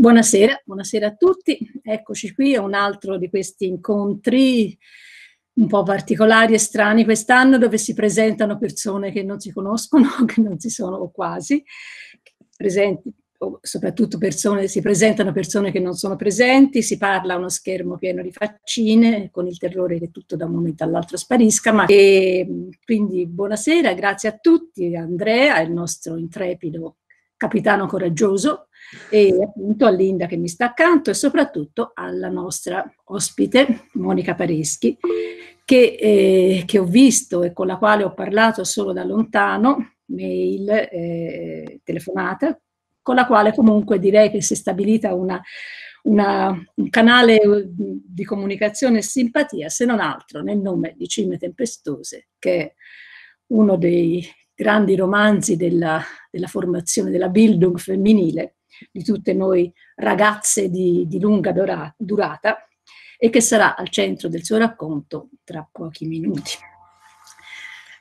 Buonasera, buonasera a tutti. Eccoci qui a un altro di questi incontri un po' particolari e strani quest'anno dove si presentano persone che non si conoscono, che non si sono quasi presenti, soprattutto persone, si presentano persone che non sono presenti, si parla a uno schermo pieno di faccine con il terrore che tutto da un momento all'altro sparisca. Ma, e, quindi buonasera, grazie a tutti, Andrea, il nostro intrepido capitano coraggioso, e appunto a Linda che mi sta accanto e soprattutto alla nostra ospite Monica Pareschi che, eh, che ho visto e con la quale ho parlato solo da lontano, mail, eh, telefonata, con la quale comunque direi che si è stabilita una, una, un canale di comunicazione e simpatia, se non altro nel nome di Cime Tempestose, che è uno dei grandi romanzi della, della formazione della Bildung femminile, di tutte noi ragazze di, di lunga durata e che sarà al centro del suo racconto tra pochi minuti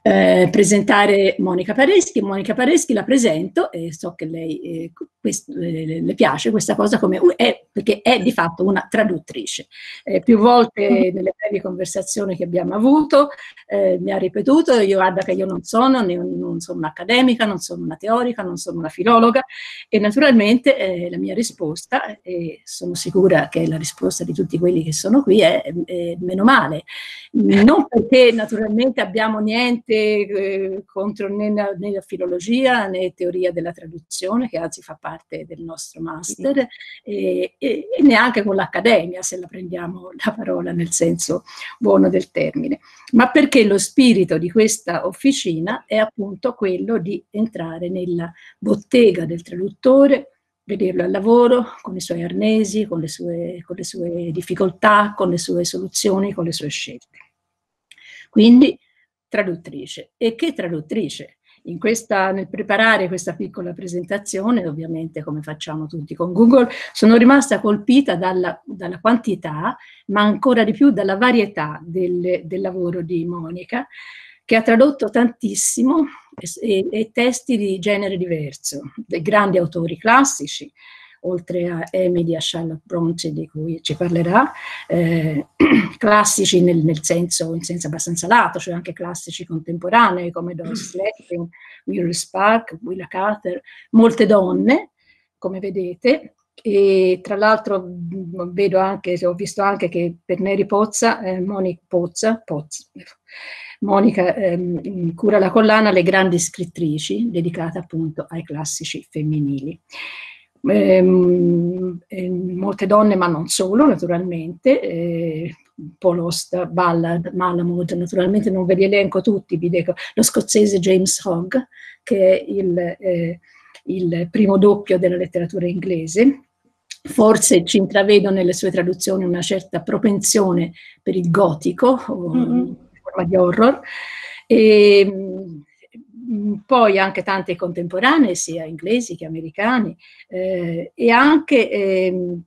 eh, presentare Monica Pareschi. Monica Pareschi la presento e so che lei eh, questo, eh, le piace questa cosa come è, perché è di fatto una traduttrice. Eh, più volte mm-hmm. nelle brevi conversazioni che abbiamo avuto eh, mi ha ripetuto, io guarda che io non sono, ne, non sono un'accademica, non sono una teorica, non sono una filologa e naturalmente eh, la mia risposta, e sono sicura che la risposta di tutti quelli che sono qui è, è meno male. Non perché naturalmente abbiamo niente niente eh, contro né, né, la filologia né teoria della traduzione, che anzi fa parte del nostro master, e, e, e neanche con l'accademia, se la prendiamo la parola nel senso buono del termine, ma perché lo spirito di questa officina è appunto quello di entrare nella bottega del traduttore, vederlo al lavoro con i suoi arnesi, con le sue, con le sue difficoltà, con le sue soluzioni, con le sue scelte. Quindi traduttrice. E che traduttrice? Questa, nel preparare questa piccola presentazione, ovviamente come facciamo tutti con Google, sono rimasta colpita dalla, dalla quantità, ma ancora di più dalla varietà del, del lavoro di Monica, che ha tradotto tantissimo e, e, testi di genere diverso, dei grandi autori classici, oltre a Emily a Charlotte Bronte di cui ci parlerà, eh, classici nel, nel, senso, in senso abbastanza lato, cioè anche classici contemporanei come Doris Lessing, Muriel Spark, Willa Carter, molte donne, come vedete, e tra l'altro vedo anche, ho visto anche che per Neri Pozza, eh, Monica Pozza, Pozza Monica ehm, cura la collana Le grandi scrittrici, dedicata appunto ai classici femminili. Ehm, eh, molte donne, ma non solo, naturalmente, eh, Paul Oster, Ballard, Malamud, naturalmente non ve li elenco tutti, vi dico lo scozzese James Hogg, che è il, eh, il primo doppio della letteratura inglese, forse ci intravedo nelle sue traduzioni una certa propensione per il gotico, mm-hmm. forma di horror, e, ehm, poi anche tante contemporanee, sia inglesi che americani, eh, e anche eh,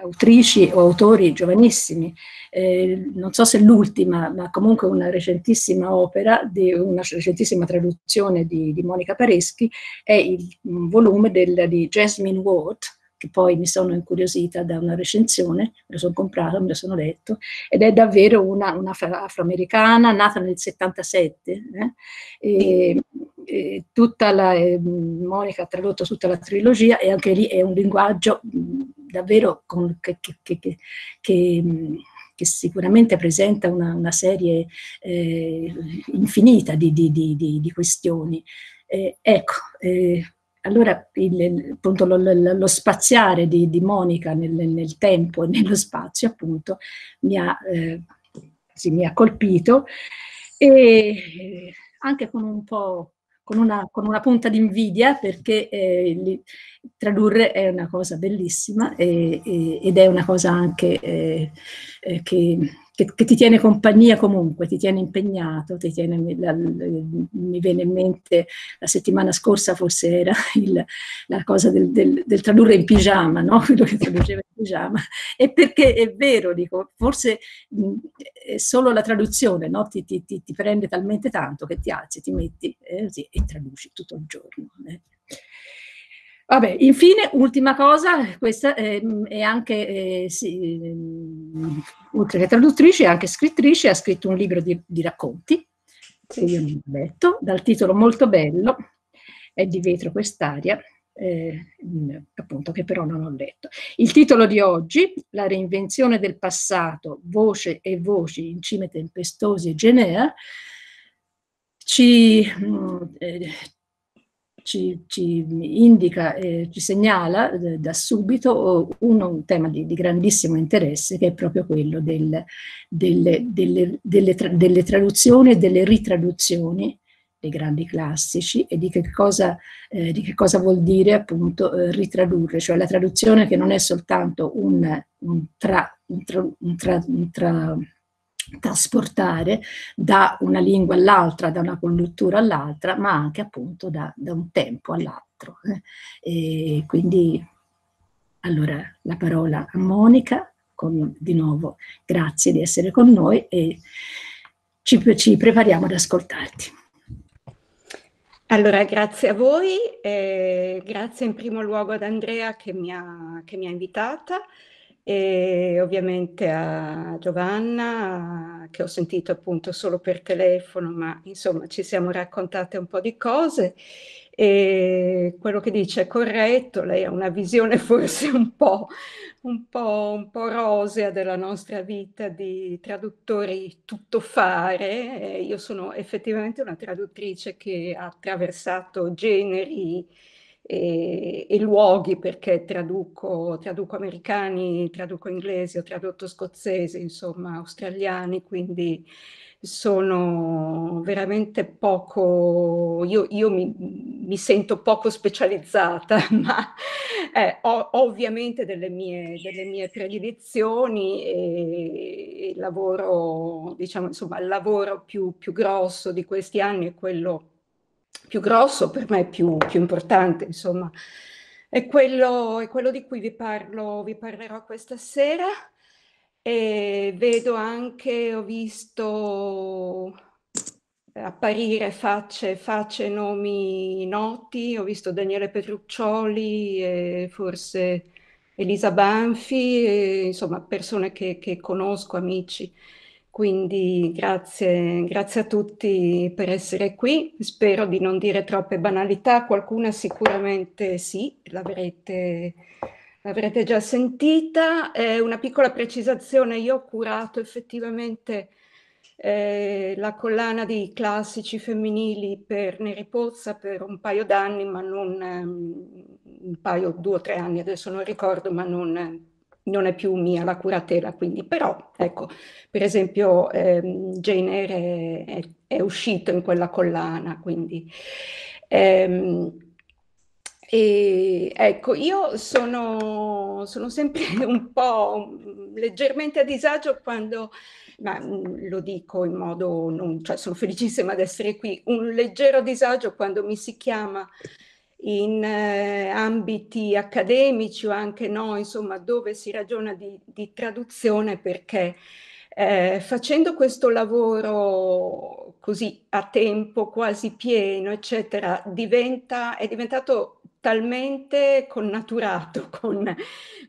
autrici o autori giovanissimi. Eh, non so se l'ultima, ma comunque una recentissima opera, di, una recentissima traduzione di, di Monica Pareschi, è il volume del, di Jasmine Ward, che poi mi sono incuriosita da una recensione, me lo sono comprato, me lo sono letto, ed è davvero una, una afroamericana nata nel 77, eh? e, e tutta la, eh, Monica ha tradotto tutta la trilogia e anche lì è un linguaggio mh, davvero con, che, che, che, che che sicuramente presenta una, una serie eh, infinita di, di, di, di questioni. Eh, ecco, eh, allora il, appunto, lo, lo, spaziare di, di Monica nel, nel, tempo e nello spazio appunto mi ha, eh, sì, mi ha colpito. E anche con un po' con una, con una punta di invidia perché eh, li, tradurre è una cosa bellissima e, e, ed è una cosa anche eh, eh che che, che, ti tiene compagnia comunque, ti tiene impegnato, ti tiene, la, la, mi viene in mente la settimana scorsa forse era il, la cosa del, del, del, tradurre in pigiama, no? quello che traduceva in pigiama, e perché è vero, dico, forse mh, è solo la traduzione no? ti, ti, ti, ti, prende talmente tanto che ti alzi, ti metti eh, e traduci tutto il giorno. Eh. Vabbè, infine, ultima cosa, questa è, è anche, eh, sì, oltre che traduttrice, è anche scrittrice, ha scritto un libro di, di racconti, che io non ho letto, dal titolo molto bello, è di vetro quest'aria, eh, appunto, che però non ho letto. Il titolo di oggi, La reinvenzione del passato, voce e voci in cime tempestosi e Genea, ci, eh, ci, ci indica, eh, ci segnala eh, da subito uno, un tema di, di, grandissimo interesse che è proprio quello del, delle, delle, delle, tra, delle, traduzioni e delle ritraduzioni dei grandi classici e di che cosa, eh, di che cosa vuol dire appunto eh, ritradurre, cioè la traduzione che non è soltanto un, un, tra, un, tra, un tra, tra trasportare da una lingua all'altra, da una cultura all'altra, ma anche appunto da, da un tempo all'altro. Eh. E quindi allora la parola a Monica, con, di nuovo grazie di essere con noi e ci, ci prepariamo ad ascoltarti. Allora, grazie a voi, eh, grazie in primo luogo ad Andrea che mi ha, che mi ha invitata e ovviamente a Giovanna che ho sentito appunto solo per telefono, ma insomma ci siamo raccontate un po' di cose e quello che dice è corretto, lei ha una visione forse un po', un po', un po rosea della nostra vita di traduttori tuttofare. Io sono effettivamente una traduttrice che ha attraversato generi e, e luoghi perché traduco, traduco americani, traduco inglesi, ho tradotto scozzesi, insomma australiani, quindi sono veramente poco, io, io mi, mi, sento poco specializzata, ma eh, ho ovviamente delle mie, delle mie predilezioni e, e, lavoro, diciamo, insomma, il lavoro più, più grosso di questi anni è quello più grosso, per me più, più importante, insomma, è quello, è quello, di cui vi, parlo, vi parlerò questa sera. E vedo anche, ho visto apparire facce, facce nomi noti, ho visto Daniele Petruccioli e forse Elisa Banfi, e, insomma persone che, che conosco, amici. Quindi grazie, grazie a tutti per essere qui. Spero di non dire troppe banalità, qualcuna sicuramente sì, l'avrete, l'avrete già sentita. Eh, una piccola precisazione, io ho curato effettivamente eh, la collana di classici femminili per Neri Pozza per un paio d'anni, ma non um, un paio, due o tre anni, adesso non ricordo, ma non non è più mia la curatela, quindi però, ecco, per esempio ehm, Jane Eyre è, è, uscito in quella collana, quindi... Ehm, e ecco, io sono, sono, sempre un po' leggermente a disagio quando, ma mm, lo dico in modo, non, cioè sono felicissima di essere qui, un leggero disagio quando mi si chiama in eh, ambiti accademici o anche no, insomma, dove si ragiona di, di traduzione perché eh, facendo questo lavoro così a tempo quasi pieno, eccetera, diventa, è diventato talmente connaturato con,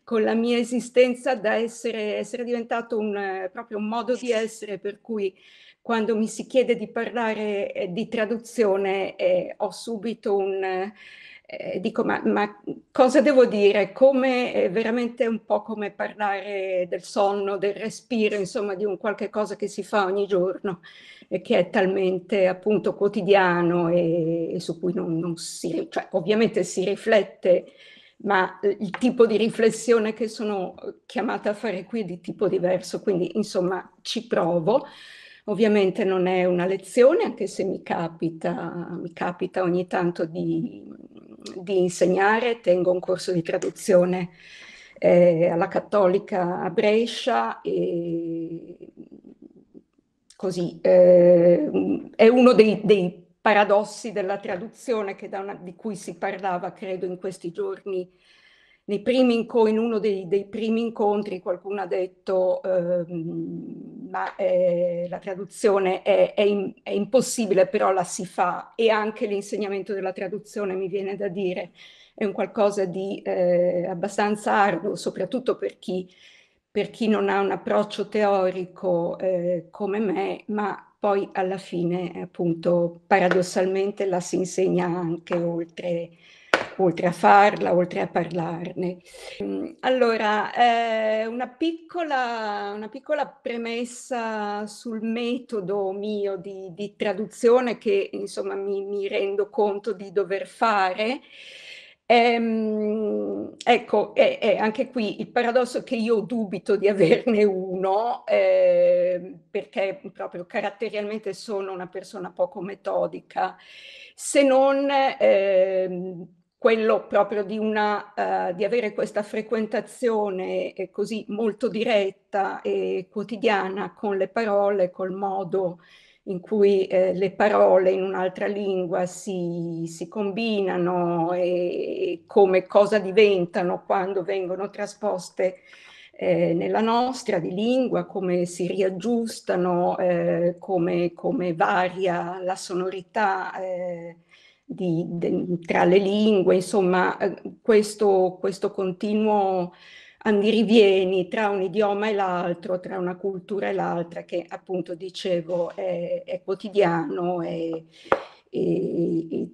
con la mia esistenza da essere, essere diventato un, proprio un modo di essere per cui quando mi si chiede di parlare eh, di traduzione eh, ho subito un eh, dico, ma, ma, cosa devo dire? Come è veramente un po' come parlare del sonno, del respiro, insomma, di un qualche cosa che si fa ogni giorno e che è talmente appunto quotidiano e, e su cui non, non si, cioè ovviamente si riflette ma il tipo di riflessione che sono chiamata a fare qui è di tipo diverso, quindi insomma ci provo. Ovviamente non è una lezione, anche se mi capita, mi capita ogni tanto di, di insegnare, tengo un corso di traduzione eh, alla Cattolica a Brescia e così eh, è uno dei, dei, paradossi della traduzione una, di cui si parlava, credo, in questi giorni nei primi in uno dei, dei, primi incontri qualcuno ha detto eh, ma eh, la traduzione è, è, in, è, impossibile, però la si fa. E anche l'insegnamento della traduzione mi viene da dire è un qualcosa di eh, abbastanza arduo, soprattutto per chi, per chi, non ha un approccio teorico eh, come me, ma poi alla fine appunto paradossalmente la si insegna anche oltre oltre a farla, oltre a parlarne. Mm, allora, eh, una, piccola, una, piccola, premessa sul metodo mio di, di traduzione che insomma mi, mi, rendo conto di dover fare. Ehm, ecco, è, è, anche qui il paradosso che io dubito di averne uno, eh, perché proprio caratterialmente sono una persona poco metodica, se non eh, quello proprio di, una, uh, di avere questa frequentazione eh, così molto diretta e quotidiana con le parole, col modo in cui eh, le parole in un'altra lingua si, si combinano e come cosa diventano quando vengono trasposte eh, nella nostra di lingua, come si riaggiustano, eh, come, come, varia la sonorità eh, di, de, tra le lingue, insomma, eh, questo, questo continuo andirivieni tra un idioma e l'altro, tra una cultura e l'altra, che appunto dicevo è, è quotidiano è, è,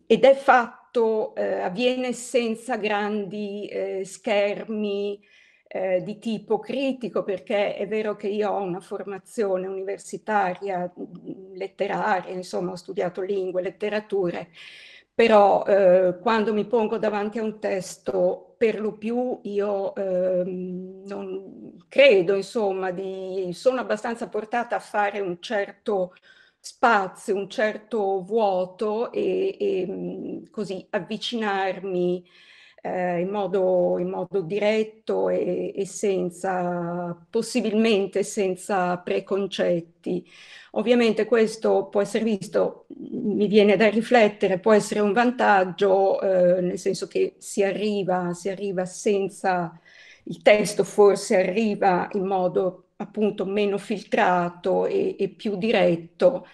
ed è fatto, eh, avviene senza grandi eh, schermi eh, di tipo critico, perché è vero che io ho una formazione universitaria, letteraria, insomma ho studiato lingue, letterature, però eh, quando mi pongo davanti a un testo, per lo più io eh, non credo, insomma, di, sono abbastanza portata a fare un certo spazio, un certo vuoto e, e così avvicinarmi eh, in, modo, in, modo, diretto e, e, senza, possibilmente senza preconcetti. Ovviamente questo può essere visto, mi viene da riflettere, può essere un vantaggio, eh, nel senso che si arriva, si arriva senza, il testo forse arriva in modo appunto meno filtrato e, e più diretto,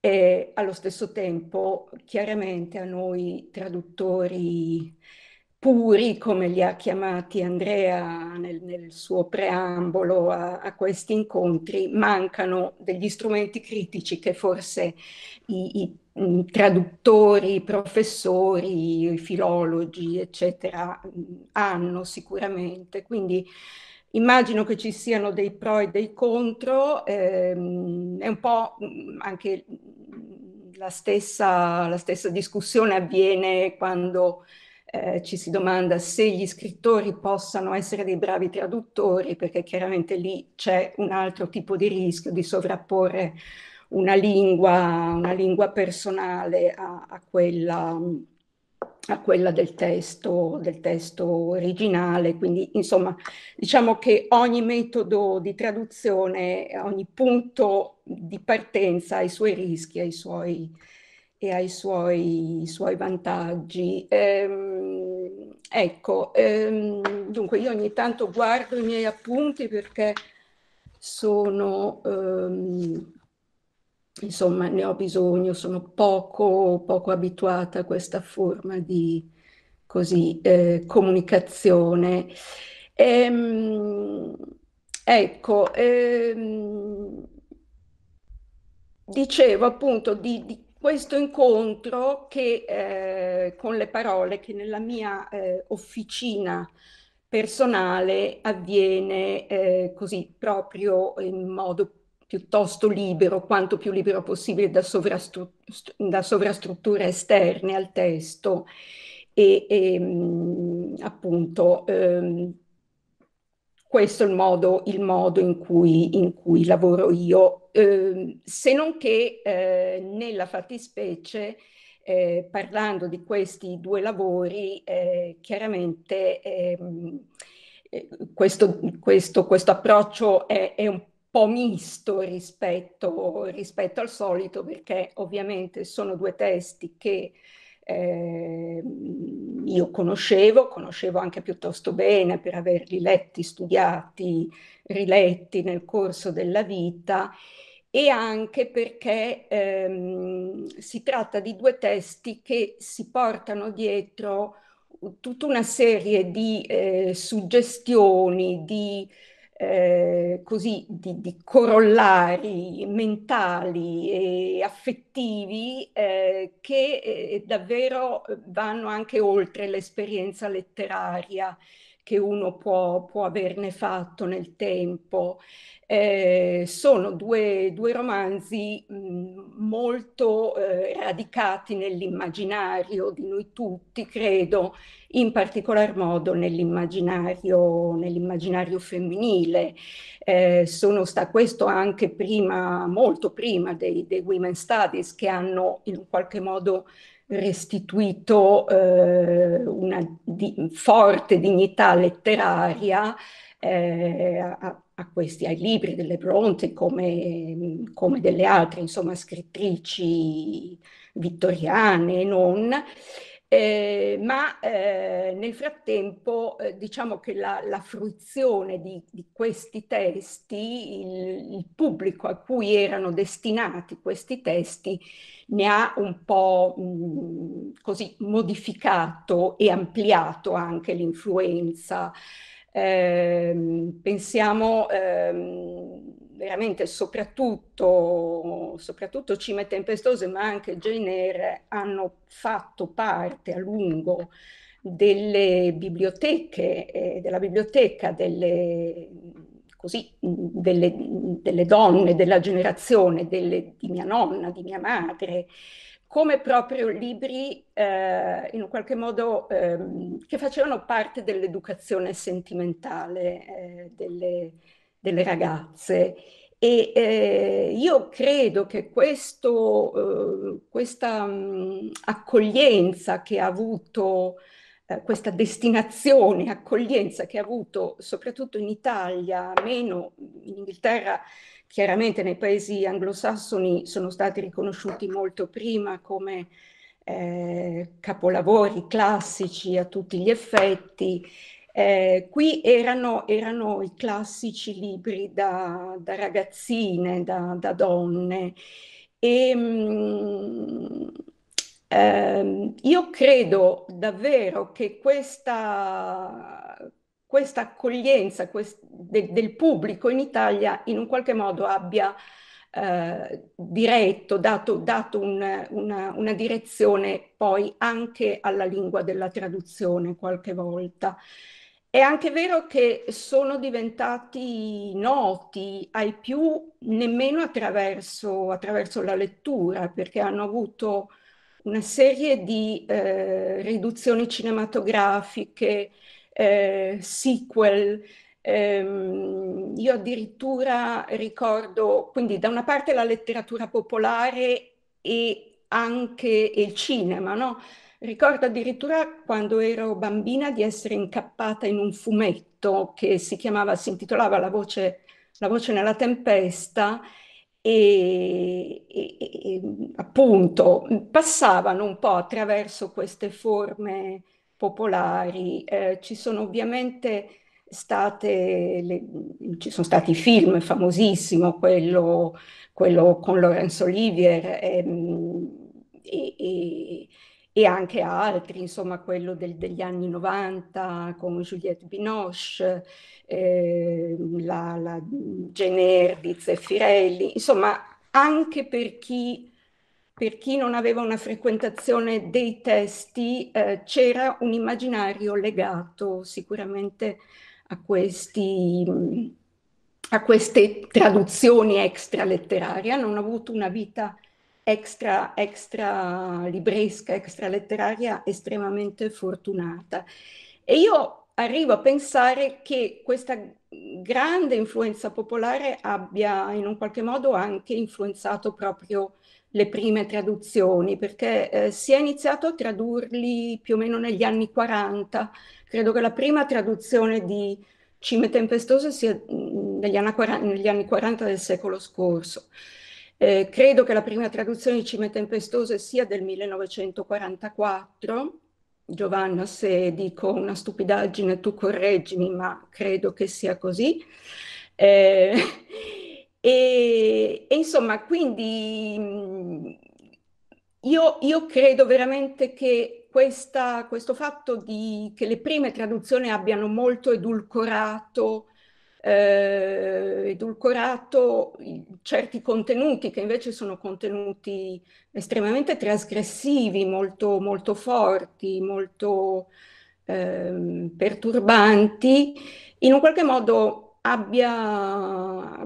e allo stesso tempo chiaramente a noi traduttori puri, come li ha chiamati Andrea nel, nel suo preambolo a, a, questi incontri, mancano degli strumenti critici che forse i, i, traduttori, i professori, i filologi, eccetera, hanno sicuramente. Quindi immagino che ci siano dei pro e dei contro, ehm, è un po' anche la stessa, la stessa discussione avviene quando eh, ci si domanda se gli scrittori possano essere dei bravi traduttori, perché chiaramente lì c'è un altro tipo di rischio di sovrapporre una lingua, una lingua personale a, a, quella, a quella del testo, del testo originale. Quindi, insomma, diciamo che ogni metodo di traduzione, ogni punto di partenza ha i suoi rischi, ha i suoi, e ha i suoi, i suoi vantaggi. Ehm, ecco, ehm, dunque io ogni tanto guardo i miei appunti perché sono, ehm, insomma, ne ho bisogno, sono poco, poco abituata a questa forma di così, eh, comunicazione. Ehm, ecco, ehm, dicevo appunto di, di questo incontro che eh, con le parole che nella mia eh, officina personale avviene eh, così proprio in modo piuttosto libero, quanto più libero possibile da, sovrastru da sovrastrutture esterne al testo e, e mh, appunto ehm, questo è il modo, il modo in, cui, in, cui, lavoro io, eh, se non che eh, nella fattispecie, eh, parlando di questi due lavori, eh, chiaramente ehm, eh, questo, questo, questo, approccio è, è, un po' misto rispetto, rispetto al solito, perché ovviamente sono due testi che eh, io conoscevo, conoscevo anche piuttosto bene per averli letti, studiati, riletti nel corso della vita e anche perché ehm, si tratta di due testi che si portano dietro tutta una serie di eh, suggestioni, di, eh, così, di, di, corollari mentali e affettivi eh, che eh, davvero vanno anche oltre l'esperienza letteraria che uno può, può averne fatto nel tempo. Eh, sono due, due romanzi mh, molto eh, radicati nell'immaginario di noi tutti, credo, in particolar modo nell'immaginario, nell'immaginario femminile. Eh, sono sta questo anche prima, molto prima dei, dei Women Studies che hanno in un qualche modo restituito eh, una di, forte dignità letteraria eh, a, a, questi, ai libri delle Bronte come, come delle altre insomma, scrittrici vittoriane e non. Eh, ma eh, nel frattempo eh, diciamo che la, la fruizione di, di, questi testi, il, il, pubblico a cui erano destinati questi testi ne ha un po' mh, così modificato e ampliato anche l'influenza. Eh, pensiamo ehm, veramente soprattutto, soprattutto Cime Tempestose, ma anche Jane Eyre hanno fatto parte a lungo delle biblioteche, eh, della biblioteca delle, così, delle, delle donne della generazione delle, di mia nonna, di mia madre, come proprio libri eh, in un qualche modo eh, che facevano parte dell'educazione sentimentale eh, delle, delle ragazze. E eh, io credo che questo, eh, questa mh, accoglienza che ha avuto, eh, questa destinazione, accoglienza che ha avuto soprattutto in Italia, meno in Inghilterra, chiaramente nei paesi anglosassoni sono stati riconosciuti molto prima come eh, capolavori classici a tutti gli effetti eh, qui erano, erano, i classici libri da, da ragazzine, da, da, donne. E, mh, mm, ehm, io credo davvero che questa, questa accoglienza quest, de, del pubblico in Italia in un qualche modo abbia eh, diretto, dato, dato un, una, una direzione poi anche alla lingua della traduzione qualche volta. È anche vero che sono diventati noti ai più nemmeno attraverso, attraverso la lettura, perché hanno avuto una serie di eh, riduzioni cinematografiche, eh, sequel. Ehm, io addirittura ricordo, quindi da una parte la letteratura popolare e anche il cinema, no? Ricordo addirittura quando ero bambina di essere incappata in un fumetto che si chiamava, si intitolava La voce, La voce nella tempesta e, e, e, appunto passavano un po' attraverso queste forme popolari. Eh, ci sono ovviamente state, le, ci sono stati film famosissimo, quello, quello con Laurence Olivier ehm, e, e anche altri, insomma quello del, degli anni 90 con Juliette Binoche, eh, la, la Gener di Zeffirelli, insomma anche per chi, per chi non aveva una frequentazione dei testi eh, c'era un immaginario legato sicuramente a questi a queste traduzioni extra letterarie, hanno avuto una vita extra, extra libresca, extra letteraria estremamente fortunata. E io arrivo a pensare che questa grande influenza popolare abbia in un qualche modo anche influenzato proprio le prime traduzioni, perché eh, si è iniziato a tradurli più o meno negli anni 40. Credo che la prima traduzione di Cime Tempestose sia negli anni 40, negli anni 40 del secolo scorso. Eh, credo che la prima traduzione di Cime Tempestose sia del 1944. Giovanna, se dico una stupidaggine tu correggimi, ma credo che sia così. Eh, e, e, insomma, quindi io, io credo veramente che questa, questo fatto di, che le prime traduzioni abbiano molto edulcorato, eh, edulcorato certi contenuti che invece sono contenuti estremamente trasgressivi, molto, molto forti, molto eh, perturbanti, in un qualche modo abbia,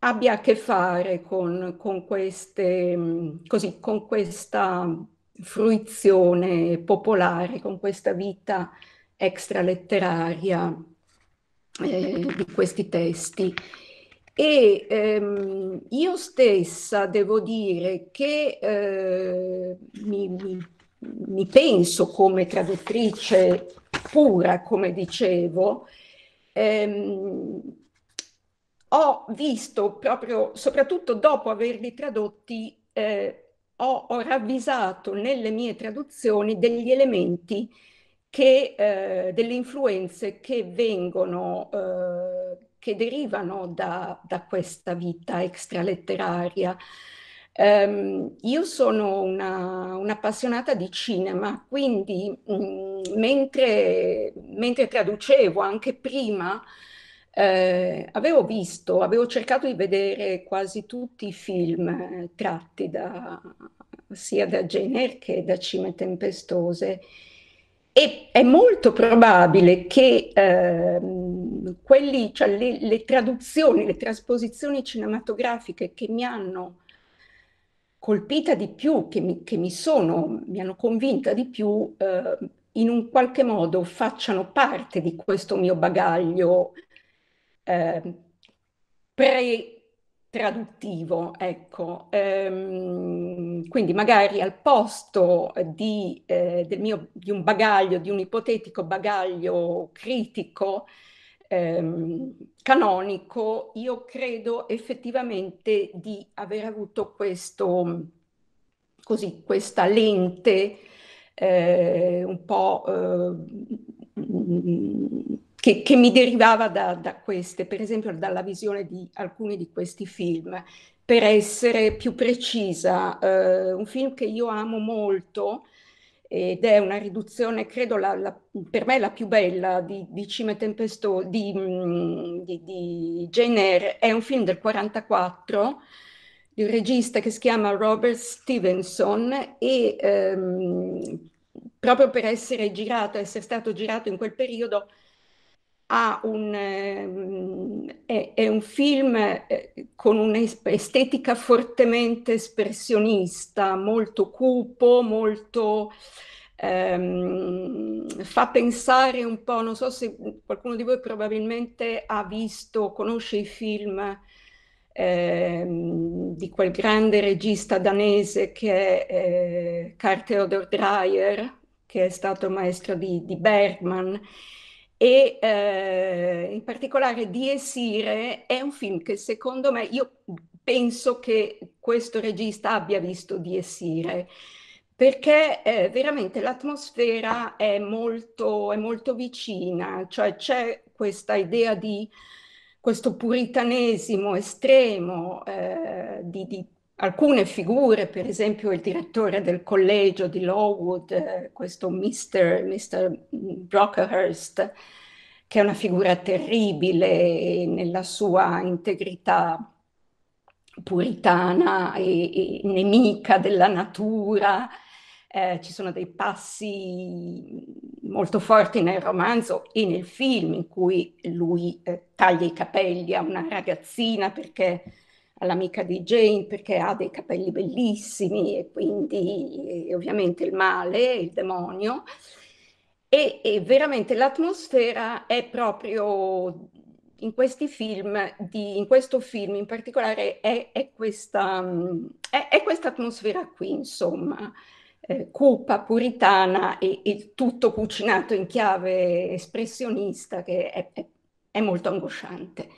abbia a che fare con, con, queste, così, con questa fruizione popolare, con questa vita extraletteraria eh, di questi testi. E ehm, io stessa devo dire che eh, mi, mi, mi, penso come traduttrice pura, come dicevo, ehm, ho visto proprio, soprattutto dopo averli tradotti, eh, ho, ho, ravvisato nelle mie traduzioni degli elementi che, eh, delle influenze che vengono, eh, che derivano da, da, questa vita extraletteraria. Um, io sono una, un'appassionata di cinema, quindi mh, mm, mentre, mentre traducevo anche prima, eh, avevo visto, avevo cercato di vedere quasi tutti i film eh, tratti da, sia da Jane Eyre che da Cime Tempestose e è molto probabile che eh, quelli, cioè le, le, traduzioni, le trasposizioni cinematografiche che mi hanno colpita di più, che mi, che mi sono, mi hanno convinta di più, eh, in un qualche modo facciano parte di questo mio bagaglio eh, pre-traduttivo, ecco. Ehm, quindi magari al posto di, eh, mio, di, un bagaglio, di un ipotetico bagaglio critico, ehm, canonico, io credo effettivamente di aver avuto questo, così, questa lente eh, un po' eh, che, che mi derivava da, da, queste, per esempio dalla visione di alcuni di questi film. Per essere più precisa, eh, un film che io amo molto ed è una riduzione, credo, la, la, per me la più bella di, di Cime Tempestoso, di, mm, di, di Jane Eyre, è un film del 1944 di un regista che si chiama Robert Stevenson e ehm, proprio per essere girato, essere stato girato in quel periodo, un, eh, è, è, un film eh, con un'estetica fortemente espressionista, molto cupo, molto... Ehm, fa pensare un po', non so se qualcuno di voi probabilmente ha visto, conosce i film ehm, di quel grande regista danese che è eh, Carl Theodor Dreyer, che è stato maestro di, di Bergman e eh, in particolare Die Sire è un film che secondo me, io penso che questo regista abbia visto Die Sire, perché eh, veramente l'atmosfera è molto, è molto vicina, cioè c'è questa idea di questo puritanesimo estremo eh, di, di, alcune figure, per esempio il direttore del collegio di Lowood, eh, questo Mr. Mr. Brockhurst, che è una figura terribile nella sua integrità puritana e, e nemica della natura. Eh, ci sono dei passi molto forti nel romanzo e nel film in cui lui eh, taglia i capelli a una ragazzina perché all'amica di Jane perché ha dei capelli bellissimi e quindi e ovviamente il male, il demonio. E, e veramente l'atmosfera è proprio in questi film, di, in questo film in particolare, è, è questa è, è quest atmosfera qui, insomma, eh, cupa, puritana e, e, tutto cucinato in chiave espressionista che è, è molto angosciante.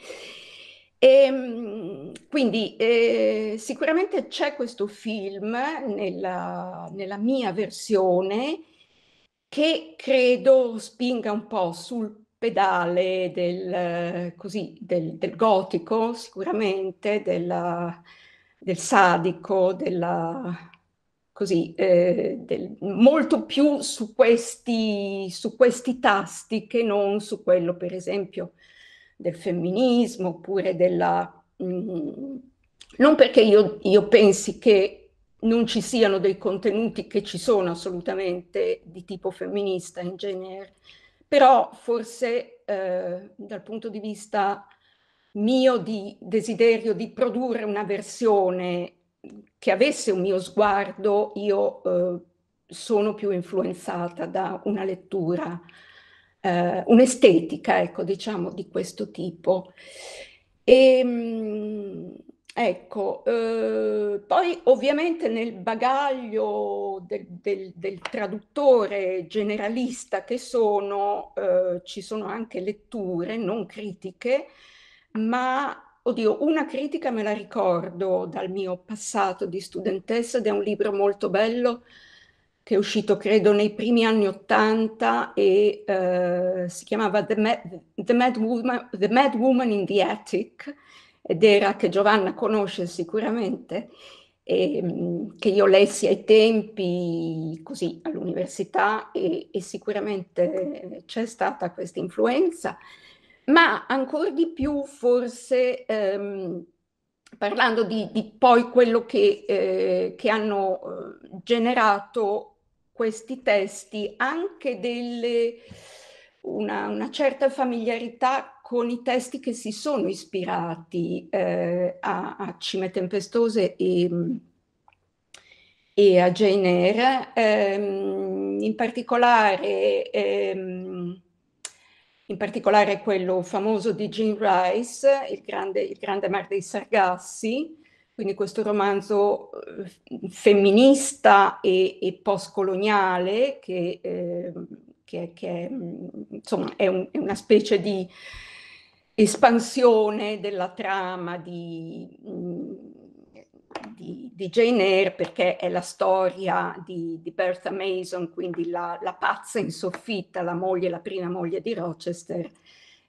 E, ehm, quindi eh, sicuramente c'è questo film nella, nella, mia versione che credo spinga un po' sul pedale del, così, del, del gotico, sicuramente, della, del sadico, della, così, eh, del, molto più su questi, su questi tasti che non su quello, per esempio, del femminismo oppure della... Mh, mm, non perché io, io pensi che non ci siano dei contenuti che ci sono assolutamente di tipo femminista in genere, però forse eh, dal punto di vista mio di desiderio di produrre una versione che avesse un mio sguardo, io eh, sono più influenzata da una lettura eh, un'estetica, ecco, diciamo, di questo tipo. E, ehm, ecco, eh, poi ovviamente nel bagaglio del, del, del traduttore generalista che sono, eh, ci sono anche letture, non critiche, ma Oddio, una critica me la ricordo dal mio passato di studentessa ed è un libro molto bello che è uscito credo nei primi anni Ottanta e uh, si chiamava The Mad, the, Mad Woman, the Mad Woman in the Attic ed era che Giovanna conosce sicuramente e, che io lessi ai tempi così all'università e, e sicuramente c'è stata questa influenza, ma ancora di più forse ehm, parlando di, di, poi quello che, eh, che hanno eh, generato questi testi anche delle, una, una, certa familiarità con i testi che si sono ispirati eh, a, a, Cime Tempestose e, e a Jane Eyre, ehm, in particolare... Ehm, in particolare quello famoso di Jean Rice, Il grande, il grande mar dei Sargassi, quindi questo romanzo eh, femminista e, e postcoloniale che, eh, che, che insomma, è, un, è, una specie di espansione della trama di, di, di, Jane Eyre perché è la storia di, di Bertha Mason, quindi la, la, pazza in soffitta, la moglie, la prima moglie di Rochester,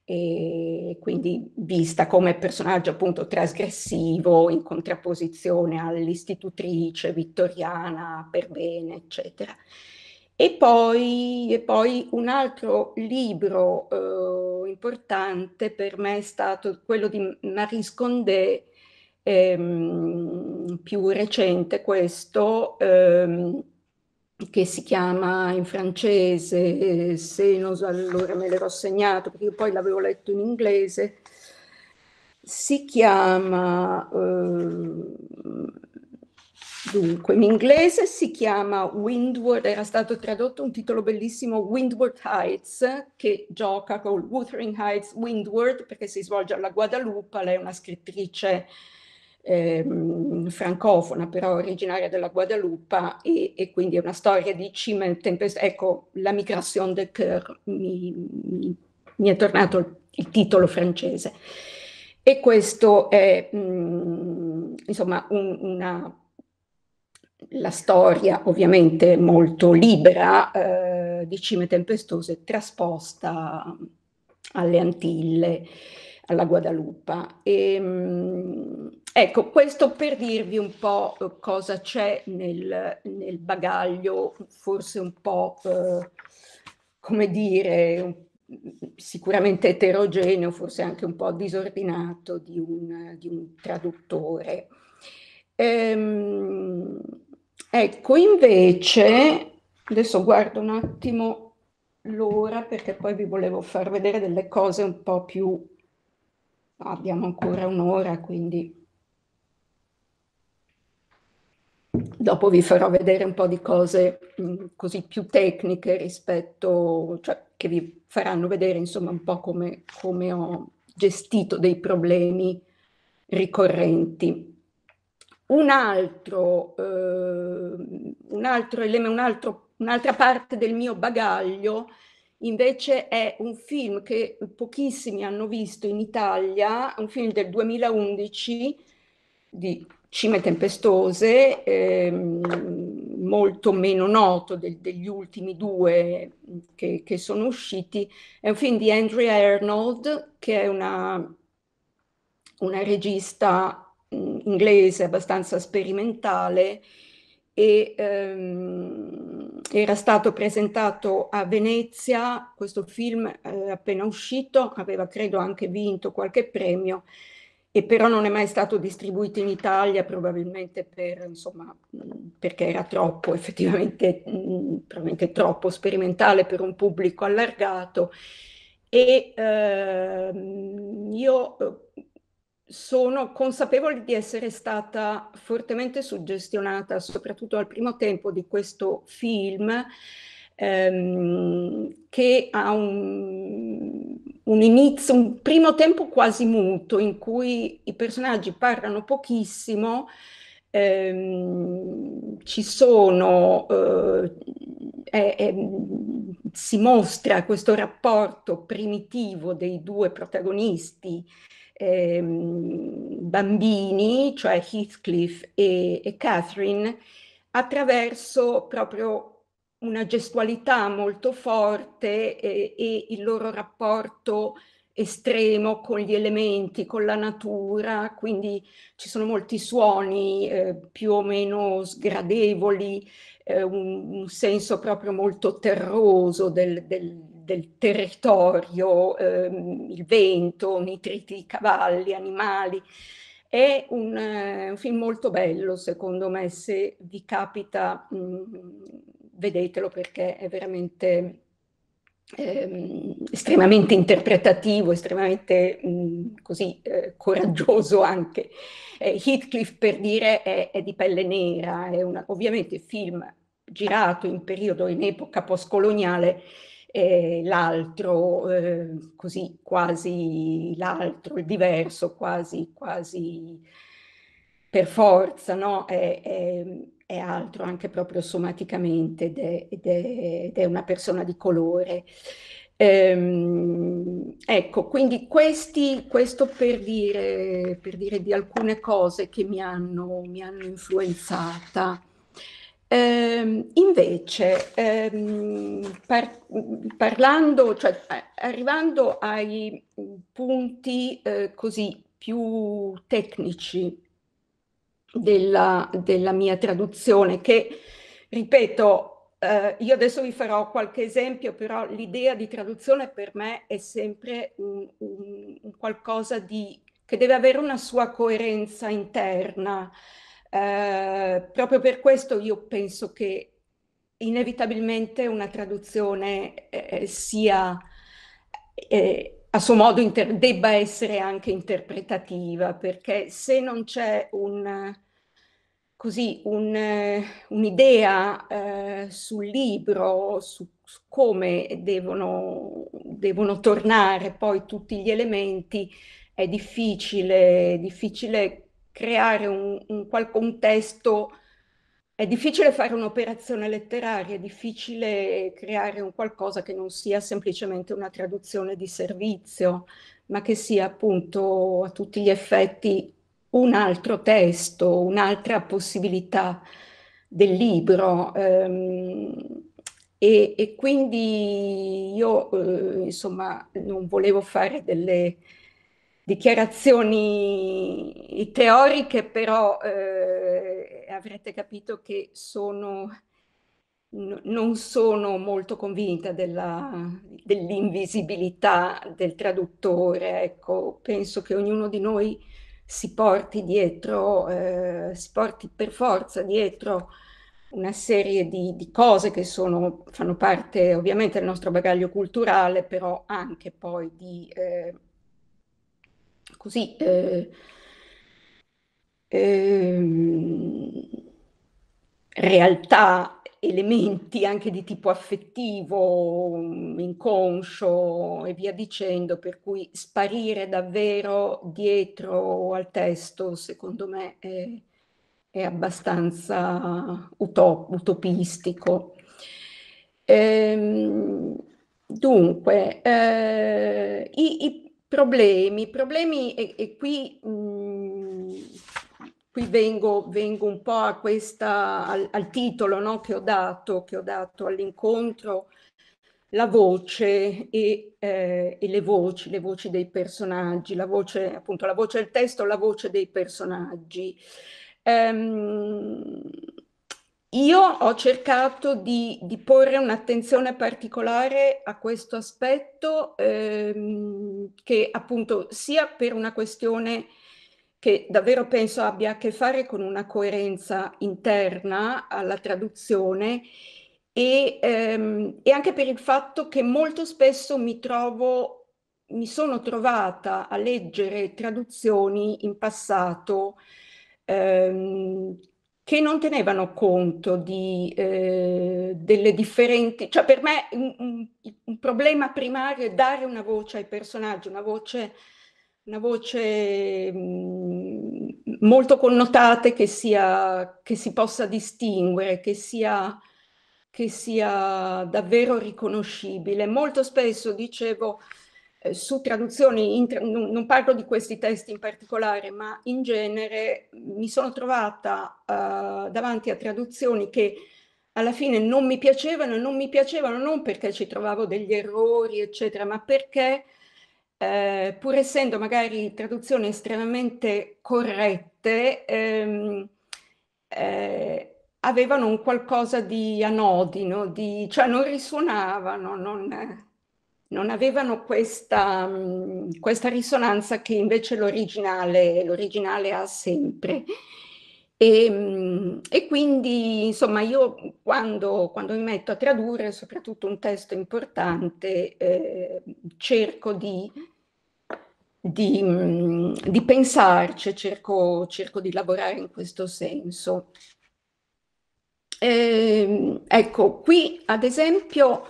e quindi vista come personaggio appunto trasgressivo in contrapposizione all'istitutrice vittoriana per bene, eccetera. E poi, e poi un altro libro eh, importante per me è stato quello di Marie Scondé, ehm, più recente questo, ehm, che si chiama in francese, se non so, allora me l'ero segnato perché poi l'avevo letto in inglese, si chiama, eh, dunque in inglese si chiama Windward, era stato tradotto un titolo bellissimo, Windward Heights, che gioca con Wuthering Heights Windward perché si svolge alla Guadalupe, lei è una scrittrice eh, francofona, però originaria della Guadalupe, e, e, quindi è una storia di cime e tempesta. Ecco, La migration de cœur, mi, mi, mi, è tornato il, il, titolo francese. E questo è, mh, mm, insomma, un, una, la storia ovviamente molto libera eh, di cime tempestose trasposta alle Antille, alla Guadalupe. E, mh, Ecco, questo per dirvi un po' eh, cosa c'è nel, nel, bagaglio, forse un po', eh, come dire, sicuramente eterogeneo, forse anche un po' disordinato di un, di un traduttore. Ehm, ecco, invece, adesso guardo un attimo l'ora perché poi vi volevo far vedere delle cose un po' più... Abbiamo ancora un'ora, quindi Dopo vi farò vedere un po' di cose mh, mm, così più tecniche rispetto, cioè che vi faranno vedere insomma un po' come, come ho gestito dei problemi ricorrenti. Un altro, eh, un altro un altro, un'altra parte del mio bagaglio invece è un film che pochissimi hanno visto in Italia, un film del 2011 di Cime Tempestose, ehm, molto meno noto del, degli ultimi due che, che, sono usciti. È un film di Andrea Arnold, che è una, una regista mh, inglese abbastanza sperimentale e ehm, era stato presentato a Venezia, questo film è appena uscito, aveva credo anche vinto qualche premio, e però non è mai stato distribuito in Italia, probabilmente per, insomma, perché era troppo, effettivamente, probabilmente troppo sperimentale per un pubblico allargato. E ehm, io sono consapevole di essere stata fortemente suggestionata, soprattutto al primo tempo di questo film, ehm, che ha un, un, inizio, un primo tempo quasi muto, in cui i personaggi parlano pochissimo, ehm, ci sono, eh, è, si mostra questo rapporto primitivo dei due protagonisti ehm, bambini, cioè Heathcliff e, e Catherine, attraverso proprio una gestualità molto forte e, e, il loro rapporto estremo con gli elementi, con la natura, quindi ci sono molti suoni eh, più o meno sgradevoli, eh, un, un, senso proprio molto terroso del, del, del territorio, ehm, il vento, nitriti di cavalli, animali. È un, eh, un, film molto bello, secondo me, se vi capita, mh, mm, vedetelo perché è veramente ehm, estremamente interpretativo, estremamente mh, così eh, coraggioso anche. Eh, Heathcliff, per dire, è, è di pelle nera, è una, ovviamente film girato in periodo, in epoca postcoloniale, eh, l'altro, eh, così quasi l'altro, il diverso, quasi, quasi per forza, no? È, è, è altro anche proprio somaticamente ed è, ed è, ed è una persona di colore. Ehm, ecco, quindi questi, questo per dire, per dire di alcune cose che mi hanno, mi hanno influenzata. Eh, invece, ehm, par parlando, cioè arrivando ai punti eh, così più tecnici della, della, mia traduzione, che ripeto, eh, io adesso vi farò qualche esempio, però l'idea di traduzione per me è sempre un, un, un qualcosa di, che deve avere una sua coerenza interna. Eh, proprio per questo io penso che inevitabilmente una traduzione eh, sia eh, a suo modo debba essere anche interpretativa, perché se non c'è un, così un, un'idea eh, sul libro, su, su come devono, devono, tornare poi tutti gli elementi, è difficile, difficile creare un, un, un testo, è difficile fare un'operazione letteraria, è difficile creare un qualcosa che non sia semplicemente una traduzione di servizio, ma che sia appunto a tutti gli effetti un altro testo, un'altra possibilità del libro. Ehm, e, e, quindi io, eh, insomma, non volevo fare delle dichiarazioni teoriche, però eh, avrete capito che sono, non sono molto convinta dell'invisibilità del traduttore. Ecco, penso che ognuno di noi si porti dietro, eh, si porti per forza dietro una serie di, di cose che sono, fanno parte ovviamente del nostro bagaglio culturale, però anche poi di... Eh, così eh, eh, realtà, elementi anche di tipo affettivo, inconscio e via dicendo, per cui sparire davvero dietro al testo, secondo me, è, è abbastanza utop utopistico. Ehm, dunque, eh, i, i, problemi, problemi e, e qui, mh, mm, qui vengo, vengo, un po' a questa, al, al titolo no, che ho dato, dato all'incontro, la voce e, eh, e, le voci, le voci dei personaggi, la voce, appunto, la voce del testo, la voce dei personaggi. Um, io ho cercato di, di porre un'attenzione particolare a questo aspetto ehm, che appunto sia per una questione che davvero penso abbia a che fare con una coerenza interna alla traduzione e, ehm, e anche per il fatto che molto spesso mi trovo, mi sono trovata a leggere traduzioni in passato ehm, che non tenevano conto di, eh, delle differenti... Cioè per me un, un, un, problema primario è dare una voce ai personaggi, una voce, una voce mh, mm, molto connotata che, sia, che si possa distinguere, che sia, che sia davvero riconoscibile. Molto spesso dicevo eh, su traduzioni, non, non, parlo di questi testi in particolare, ma in genere mi sono trovata uh, davanti a traduzioni che alla fine non mi piacevano, non mi piacevano non perché ci trovavo degli errori, eccetera, ma perché eh, pur essendo magari traduzioni estremamente corrette, ehm, eh, avevano un qualcosa di anodino, di, cioè non risuonavano, non, non avevano questa, mm, questa risonanza che invece l'originale, l'originale ha sempre. E, mm, e, quindi, insomma, io quando, quando, mi metto a tradurre, soprattutto un testo importante, eh, cerco di, di, mm, di pensarci, cerco, cerco, di lavorare in questo senso. Eh, ecco, qui ad esempio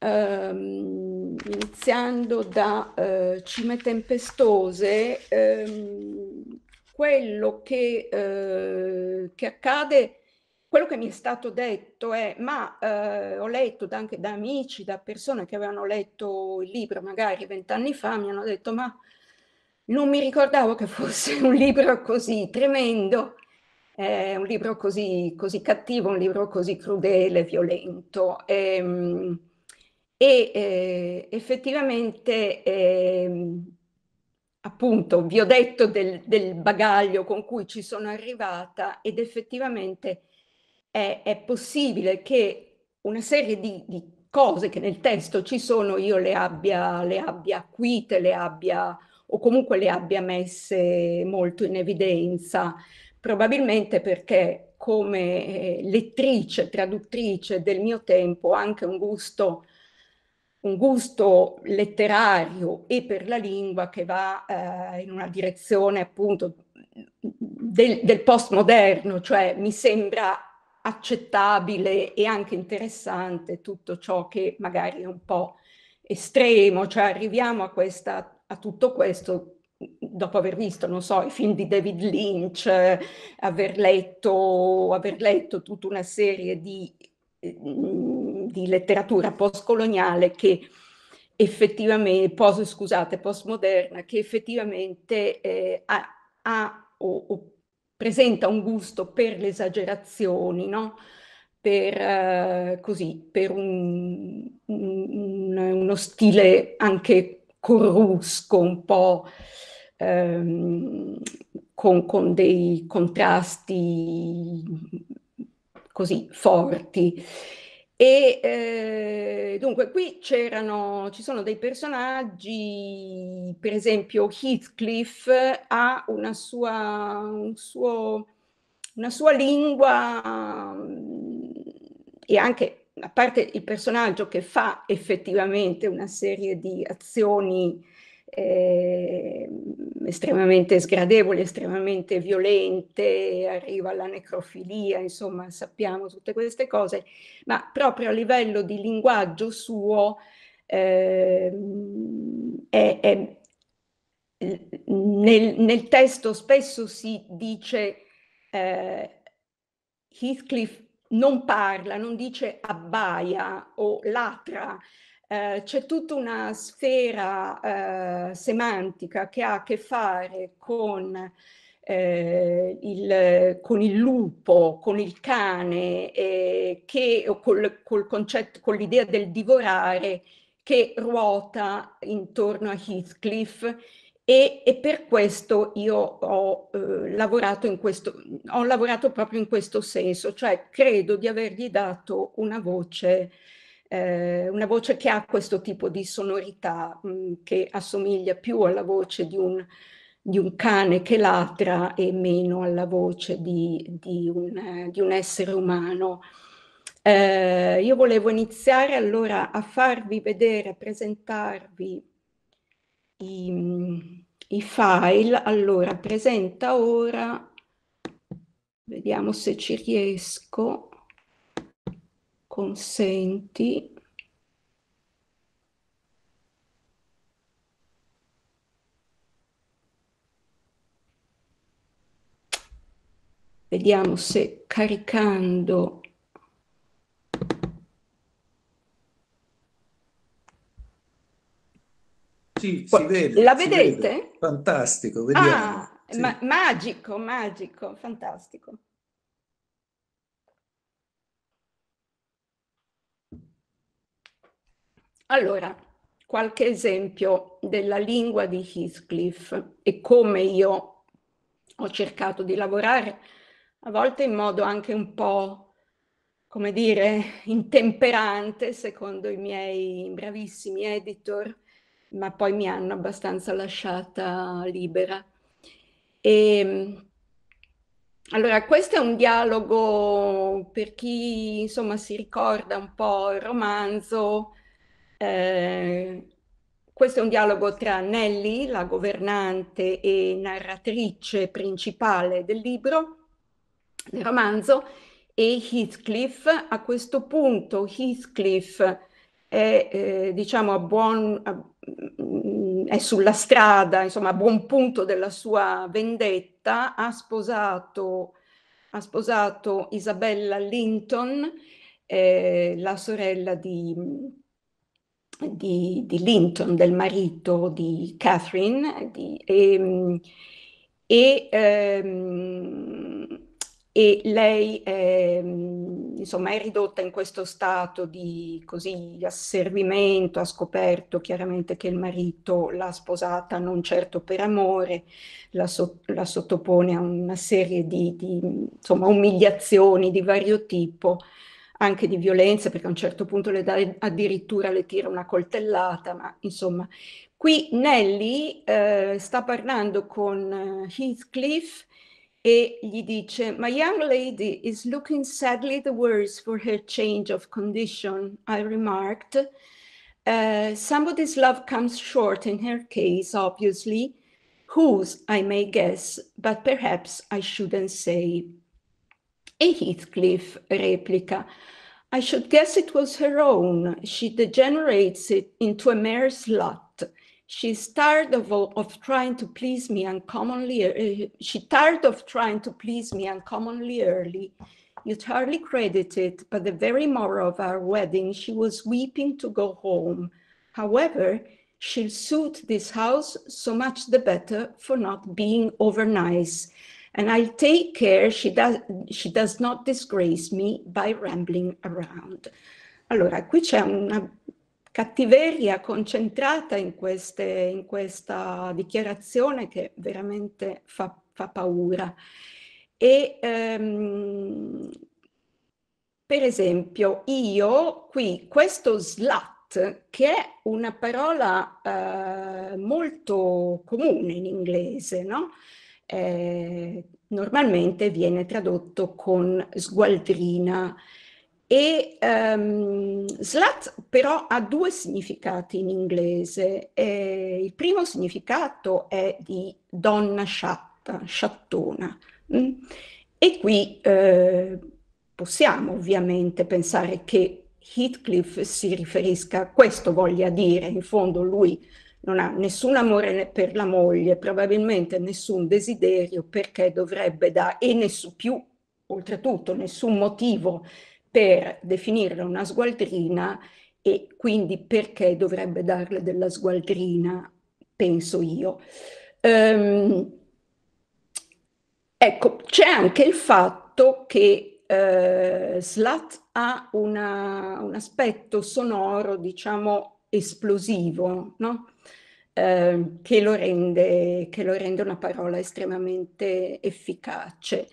ehm, iniziando da eh, Cime Tempestose, ehm, quello che, eh, che, accade, quello che mi è stato detto è, ma eh, ho letto anche da amici, da persone che avevano letto il libro magari vent'anni fa, mi hanno detto, ma non mi ricordavo che fosse un libro così tremendo, eh, un libro così, così, cattivo, un libro così crudele, violento. E, ehm, e eh, effettivamente eh, appunto vi ho detto del, del, bagaglio con cui ci sono arrivata ed effettivamente è, è possibile che una serie di, di, cose che nel testo ci sono io le abbia, le abbia acuite, le abbia o comunque le abbia messe molto in evidenza, probabilmente perché come lettrice, traduttrice del mio tempo anche un gusto un gusto letterario e per la lingua che va eh, in una direzione appunto del, del postmoderno, cioè mi sembra accettabile e anche interessante tutto ciò che magari è un po' estremo, cioè arriviamo a, questa, a tutto questo dopo aver visto, non so, i film di David Lynch, aver letto, aver letto tutta una serie di di letteratura postcoloniale che effettivamente, post, scusate, postmoderna, che effettivamente eh, ha, ha o, o, presenta un gusto per le esagerazioni, no? per, eh, così, per un, un, uno stile anche corrusco, un po' ehm, con, con dei contrasti così forti. E eh, dunque qui c'erano, ci sono dei personaggi, per esempio Heathcliff ha una sua, un suo, una sua lingua e anche a parte il personaggio che fa effettivamente una serie di azioni eh, estremamente sgradevoli, estremamente violente, arriva alla necrofilia, insomma sappiamo tutte queste cose, ma proprio a livello di linguaggio suo eh, è, è, nel, nel, testo spesso si dice eh, Heathcliff non parla, non dice abbaia o latra, eh, c'è tutta una sfera eh, semantica che ha a che fare con, eh, il, con il, lupo, con il cane, che, col, col concetto, con l'idea del divorare che ruota intorno a Heathcliff. E, e, per questo io ho, eh, lavorato questo, ho lavorato proprio in questo senso, cioè credo di avergli dato una voce eh, una voce che ha questo tipo di sonorità mh, mm, che assomiglia più alla voce di un, di un, cane che latra e meno alla voce di, di, un, eh, di un, essere umano. Eh, io volevo iniziare allora a farvi vedere, a presentarvi i, i file. Allora, presenta ora, vediamo se ci riesco consenti vediamo se caricando Sì, si vede. La vedete? Vede. Fantastico, vediamo. Ah, sì. ma magico, magico, fantastico. Allora, qualche esempio della lingua di Heathcliff e come io ho cercato di lavorare, a volte in modo anche un po', come dire, intemperante, secondo i miei bravissimi editor, ma poi mi hanno abbastanza lasciata libera. E, ehm, allora, questo è un dialogo per chi insomma si ricorda un po' il romanzo, eh, questo è un dialogo tra Nelly, la governante e narratrice principale del libro, del romanzo, e Heathcliff. A questo punto Heathcliff è, eh, diciamo, a buon, a, mm, è sulla strada, insomma, a buon punto della sua vendetta, ha sposato, ha sposato Isabella Linton, eh, la sorella di di, di, Linton, del marito di Catherine, di, e, e, ehm, e lei è, insomma, è ridotta in questo stato di così asservimento, ha scoperto chiaramente che il marito l'ha sposata non certo per amore, la, so, la sottopone a una serie di, di insomma, umiliazioni di vario tipo anche di violenza, perché a un certo punto le dà addirittura le tira una coltellata, ma insomma. Qui Nelly eh, sta parlando con uh, Heathcliff e gli dice My young lady is looking sadly the worse for her change of condition, I remarked. Uh, somebody's love comes short in her case, obviously. Whose, I may guess, but perhaps I shouldn't say. E Heathcliff replica I should guess it was her own. She degenerates it into a mere slut. She's tired of, of trying to please me uncommonly. Uh, she tired of trying to please me uncommonly early. You'd hardly credit it, but the very morrow of our wedding, she was weeping to go home. However, she'll suit this house so much the better for not being over nice and I'll take care she does, she does not disgrace me by rambling around. Allora, qui c'è una cattiveria concentrata in, queste, in, questa dichiarazione che veramente fa, fa paura. E ehm, per esempio, io qui, questo slut, che è una parola eh, molto comune in inglese, no? Eh, normalmente viene tradotto con sgualdrina e um, slut però ha due significati in inglese. Eh, il primo significato è di donna sciatta, sciattona. Mm? E qui eh, possiamo ovviamente pensare che Heathcliff si riferisca a questo, voglia dire, in fondo lui non ha nessun amore per la moglie, probabilmente nessun desiderio perché dovrebbe dare, e nessun più, oltretutto, nessun motivo per definirla una sgualdrina e quindi perché dovrebbe darle della sgualdrina, penso io. Um, ecco, c'è anche il fatto che uh, Slat ha una, un aspetto sonoro, diciamo, esplosivo, no? Uh, che, lo rende, che, lo rende, una parola estremamente efficace.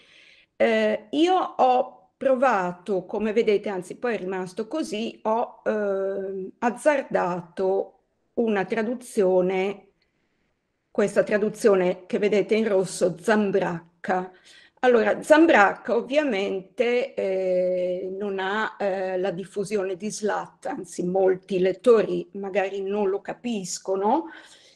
Uh, io ho provato, come vedete, anzi poi è rimasto così, ho eh, azzardato una traduzione, questa traduzione che vedete in rosso, Zambracca. Allora, Zambracca ovviamente eh, non ha eh, la diffusione di Slat, anzi molti lettori magari non lo capiscono,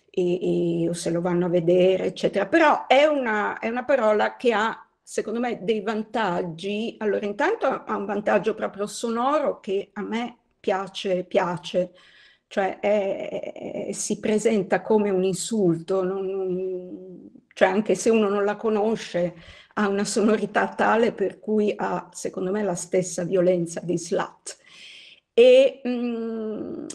e, e, o se lo vanno a vedere, eccetera, però è una, è una parola che ha secondo me dei vantaggi. Allora, intanto ha un vantaggio proprio sonoro che a me piace, piace, cioè è, è, si presenta come un insulto, non, cioè anche se uno non la conosce, ha una sonorità tale per cui ha, secondo me, la stessa violenza di Slut. E, mh, mm,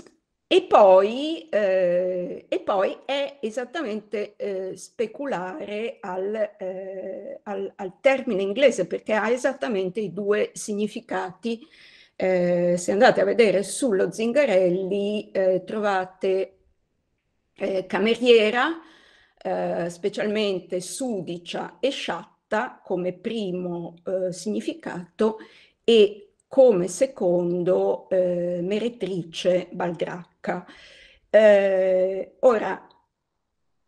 e poi, eh, e poi, è esattamente eh, speculare al, eh, al, al, termine inglese perché ha esattamente i due significati. Eh, se andate a vedere sullo Zingarelli eh, trovate eh, cameriera, specialmente sudicia e sciatta come primo significato e come secondo eh, meretrice Baldracca. Eh, ora,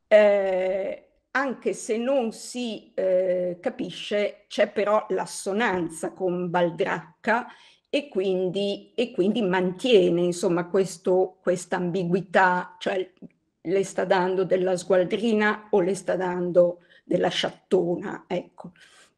eh, anche se non si eh, capisce, c'è però l'assonanza con Baldracca e quindi, e quindi mantiene insomma questa ambiguità, cioè le sta dando della sgualdrina o le sta dando della sciattona, ecco.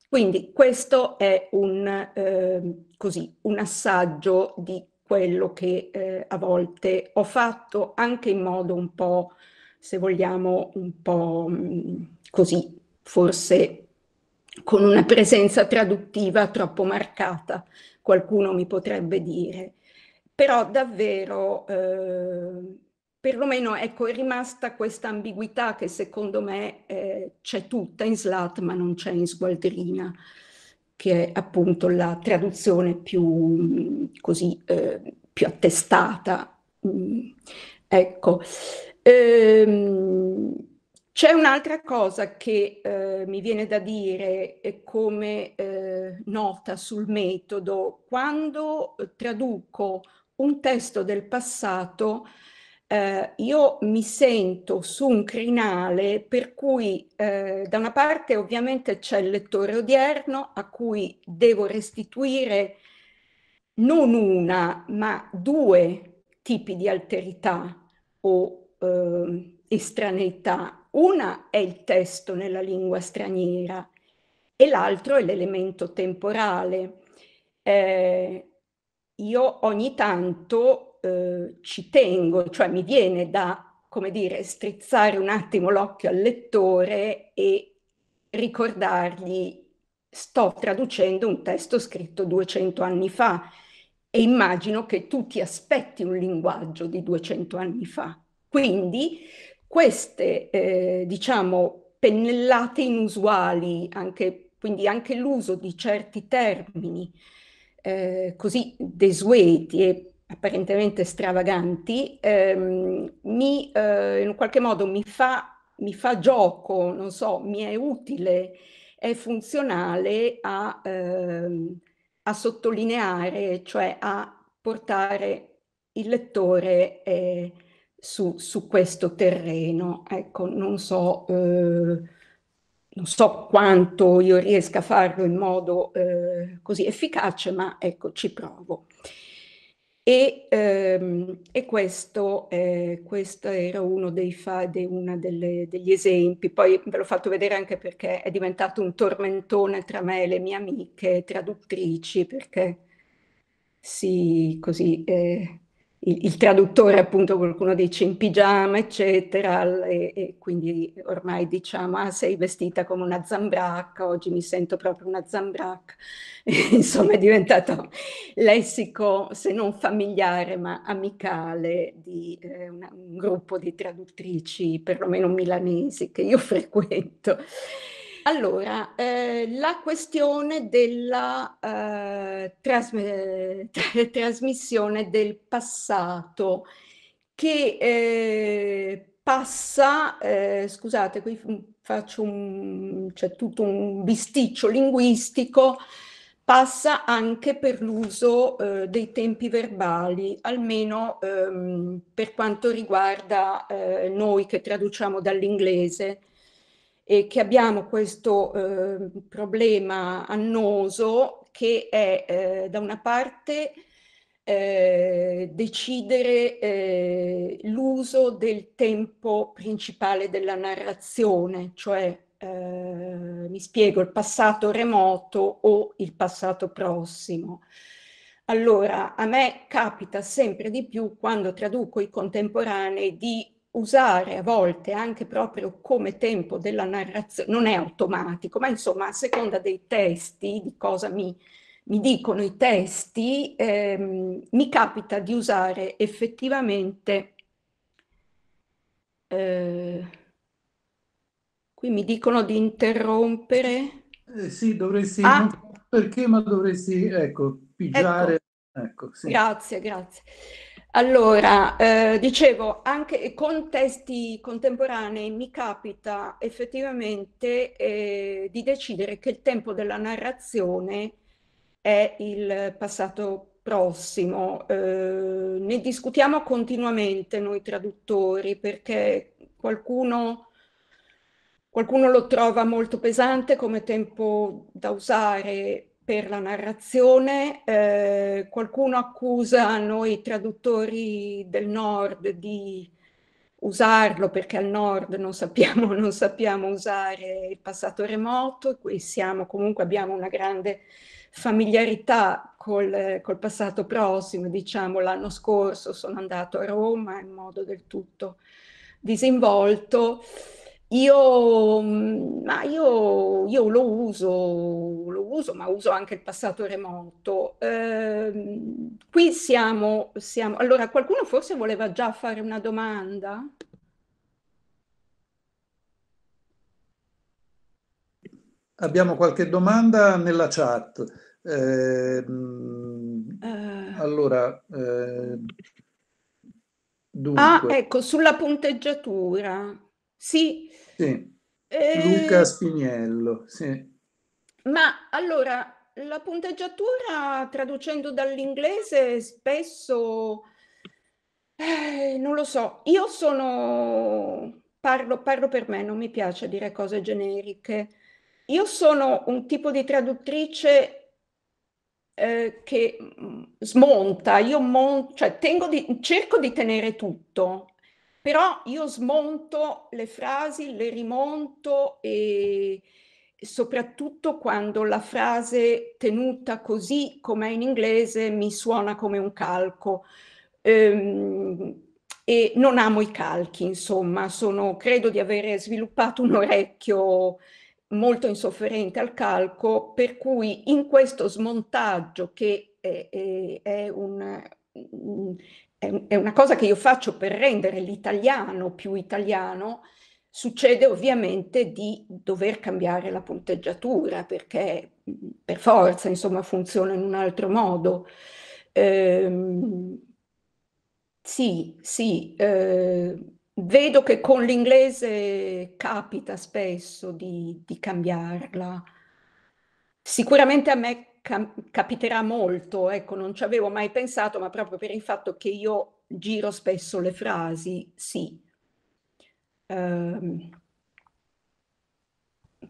Quindi questo è un, eh, così, un assaggio di quello che eh, a volte ho fatto anche in modo un po', se vogliamo, un po' mh, mm, così, forse con una presenza traduttiva troppo marcata, qualcuno mi potrebbe dire. Però davvero eh, perlomeno ecco, è rimasta questa ambiguità che secondo me eh, c'è tutta in Slat ma non c'è in Sgualdrina, che è appunto la traduzione più, così, eh, più attestata. Mm, ecco. Ehm, c'è un'altra cosa che eh, mi viene da dire come eh, nota sul metodo. Quando traduco un testo del passato, eh, io mi sento su un crinale per cui eh, da una parte ovviamente c'è il lettore odierno a cui devo restituire non una ma due tipi di alterità o eh, estraneità. Una è il testo nella lingua straniera e l'altro è l'elemento temporale. Eh, io ogni tanto eh, ci tengo, cioè mi viene da, come dire, strizzare un attimo l'occhio al lettore e ricordargli sto traducendo un testo scritto 200 anni fa e immagino che tu ti aspetti un linguaggio di 200 anni fa. Quindi queste, eh, diciamo, pennellate inusuali, anche, quindi anche l'uso di certi termini eh, così desueti e apparentemente stravaganti, ehm, mi, eh, in qualche modo mi fa, mi fa gioco, non so, mi è utile, è funzionale a, ehm, a sottolineare, cioè a portare il lettore eh, su, su, questo terreno. Ecco, non so, eh, non so quanto io riesca a farlo in modo eh, così efficace, ma ecco, ci provo. E, ehm, e questo, eh, questo, era uno dei fa, de, una delle, degli esempi. Poi ve l'ho fatto vedere anche perché è diventato un tormentone tra me e le mie amiche traduttrici, perché sì, così eh, il, il, traduttore appunto qualcuno dice in pigiama eccetera e, e, quindi ormai diciamo ah sei vestita come una zambracca oggi mi sento proprio una zambracca insomma è diventato lessico se non familiare ma amicale di eh, una, un gruppo di traduttrici perlomeno milanesi che io frequento allora, eh, la questione della eh, tras trasmissione del passato che eh, passa, eh, scusate, qui faccio un, c'è tutto un bisticcio linguistico, passa anche per l'uso eh, dei tempi verbali, almeno ehm, per quanto riguarda eh, noi che traduciamo dall'inglese e che abbiamo questo eh, problema annoso che è eh, da una parte eh, decidere eh, l'uso del tempo principale della narrazione, cioè eh, mi spiego il passato remoto o il passato prossimo. Allora, a me capita sempre di più quando traduco i contemporanei di usare a volte anche proprio come tempo della narrazione, non è automatico, ma insomma a seconda dei testi, di cosa mi, mi dicono i testi, ehm, mi capita di usare effettivamente, eh, qui mi dicono di interrompere. Eh, sì, dovresti, ah. perché, ma dovresti, ecco, pigiare. Ecco, ecco sì. Grazie, grazie. Allora, eh, dicevo, anche con testi contemporanei mi capita effettivamente eh, di decidere che il tempo della narrazione è il passato prossimo. Eh, ne discutiamo continuamente noi traduttori perché qualcuno, qualcuno lo trova molto pesante come tempo da usare per la narrazione, eh, qualcuno accusa noi traduttori del nord di usarlo perché al nord non sappiamo, non sappiamo usare il passato remoto, qui siamo comunque abbiamo una grande familiarità col, col passato prossimo, diciamo l'anno scorso sono andato a Roma in modo del tutto disinvolto io, mm, ma io, io lo uso, lo uso, ma uso anche il passato remoto. Eh, qui siamo, siamo... Allora, qualcuno forse voleva già fare una domanda? Abbiamo qualche domanda nella chat. Eh, uh, allora, eh, dunque. Ah, ecco, sulla punteggiatura. Sì. Sì. Eh, Luca Spiniello, sì. Ma allora, la punteggiatura traducendo dall'inglese spesso, eh, non lo so, io sono, parlo, parlo per me, non mi piace dire cose generiche. Io sono un tipo di traduttrice eh, che mm, smonta, io mon- cioè, di, cerco di tenere tutto, però io smonto le frasi, le rimonto e soprattutto quando la frase tenuta così come è in inglese mi suona come un calco. Ehm, e non amo i calchi, insomma, sono, credo di avere sviluppato un orecchio molto insofferente al calco, per cui in questo smontaggio che è, è, è un, è, una cosa che io faccio per rendere l'italiano più italiano, succede ovviamente di dover cambiare la punteggiatura perché per forza insomma funziona in un altro modo. Ehm, sì, sì, eh, vedo che con l'inglese capita spesso di, di cambiarla. Sicuramente a me capiterà molto, ecco, non ci avevo mai pensato, ma proprio per il fatto che io giro spesso le frasi, sì. Um,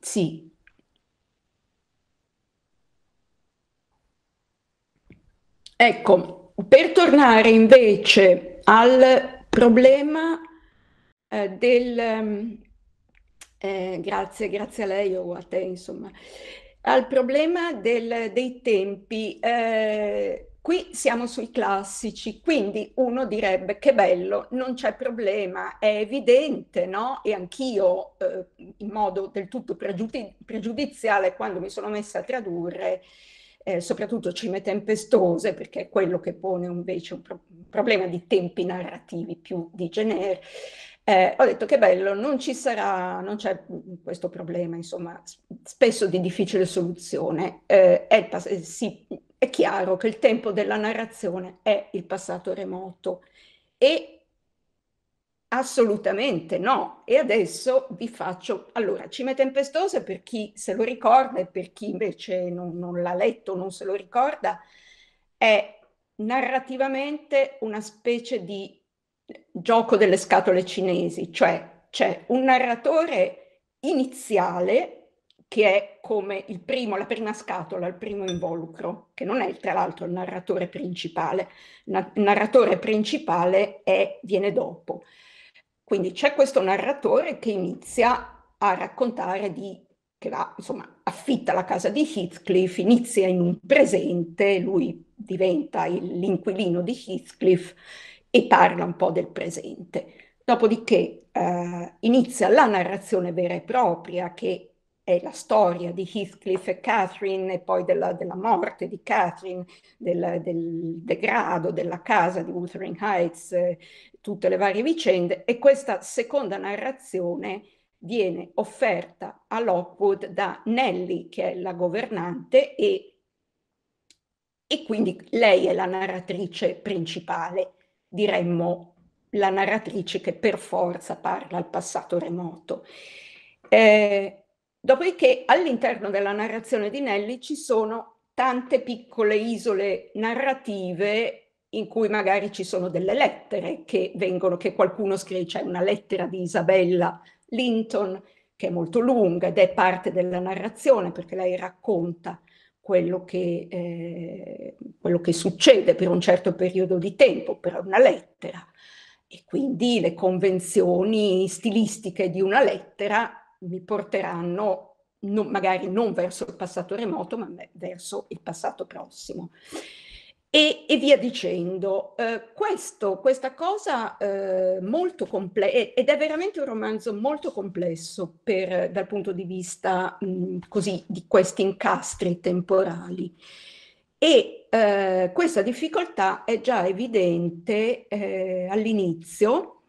sì. Ecco, per tornare invece al problema eh, del... Eh, grazie, grazie a lei o a te, insomma al problema del, dei tempi. Eh, qui siamo sui classici, quindi uno direbbe che bello, non c'è problema, è evidente, no? E anch'io eh, in modo del tutto pregiudi pregiudiziale quando mi sono messa a tradurre, eh, soprattutto cime tempestose, perché è quello che pone invece un, pro un problema di tempi narrativi più di genere, eh, ho detto che bello, non ci sarà, non c'è questo problema, insomma, spesso di difficile soluzione. Eh, è, sì, è chiaro che il tempo della narrazione è il passato remoto e assolutamente no. E adesso vi faccio, allora, Cime Tempestose per chi se lo ricorda e per chi invece non, non l'ha letto, non se lo ricorda, è narrativamente una specie di gioco delle scatole cinesi, cioè c'è un narratore iniziale che è come il primo, la prima scatola, il primo involucro, che non è tra l'altro il narratore principale. Il narratore principale è, viene dopo. Quindi c'è questo narratore che inizia a raccontare di, che va, insomma, affitta la casa di Heathcliff, inizia in un presente, lui diventa l'inquilino di Heathcliff e parla un po' del presente. Dopodiché eh, inizia la narrazione vera e propria che è la storia di Heathcliff e Catherine e poi della, della morte di Catherine, del, del, degrado della casa di Wuthering Heights, eh, tutte le varie vicende e questa seconda narrazione viene offerta a Lockwood da Nellie che è la governante e, e quindi lei è la narratrice principale, diremmo la narratrice che per forza parla al passato remoto. Eh, Dopodiché all'interno della narrazione di Nelly ci sono tante piccole isole narrative in cui magari ci sono delle lettere che vengono, che qualcuno scrive, c'è una lettera di Isabella Linton che è molto lunga ed è parte della narrazione perché lei racconta quello che, eh, quello che succede per un certo periodo di tempo, per una lettera. E quindi le convenzioni stilistiche di una lettera mi porteranno non, magari non verso il passato remoto, ma verso il passato prossimo. E, e via dicendo. Eh, questo, questa cosa eh, molto complessa, ed è veramente un romanzo molto complesso per, dal punto di vista mh, così di questi incastri temporali. E eh, questa difficoltà è già evidente eh, all'inizio,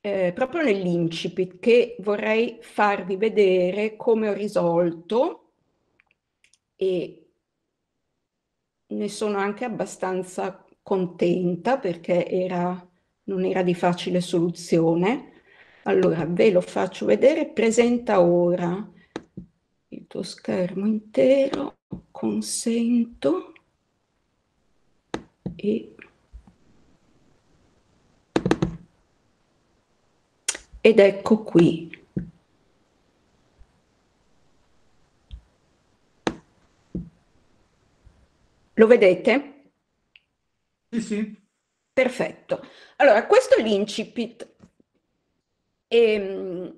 eh, proprio nell'incipit che vorrei farvi vedere come ho risolto e ne sono anche abbastanza contenta perché era, non era di facile soluzione. Allora ve lo faccio vedere, presenta ora il tuo schermo intero, consento e Ed ecco qui. Lo vedete? Sì, sì. Perfetto. Allora, questo è l'incipit. E,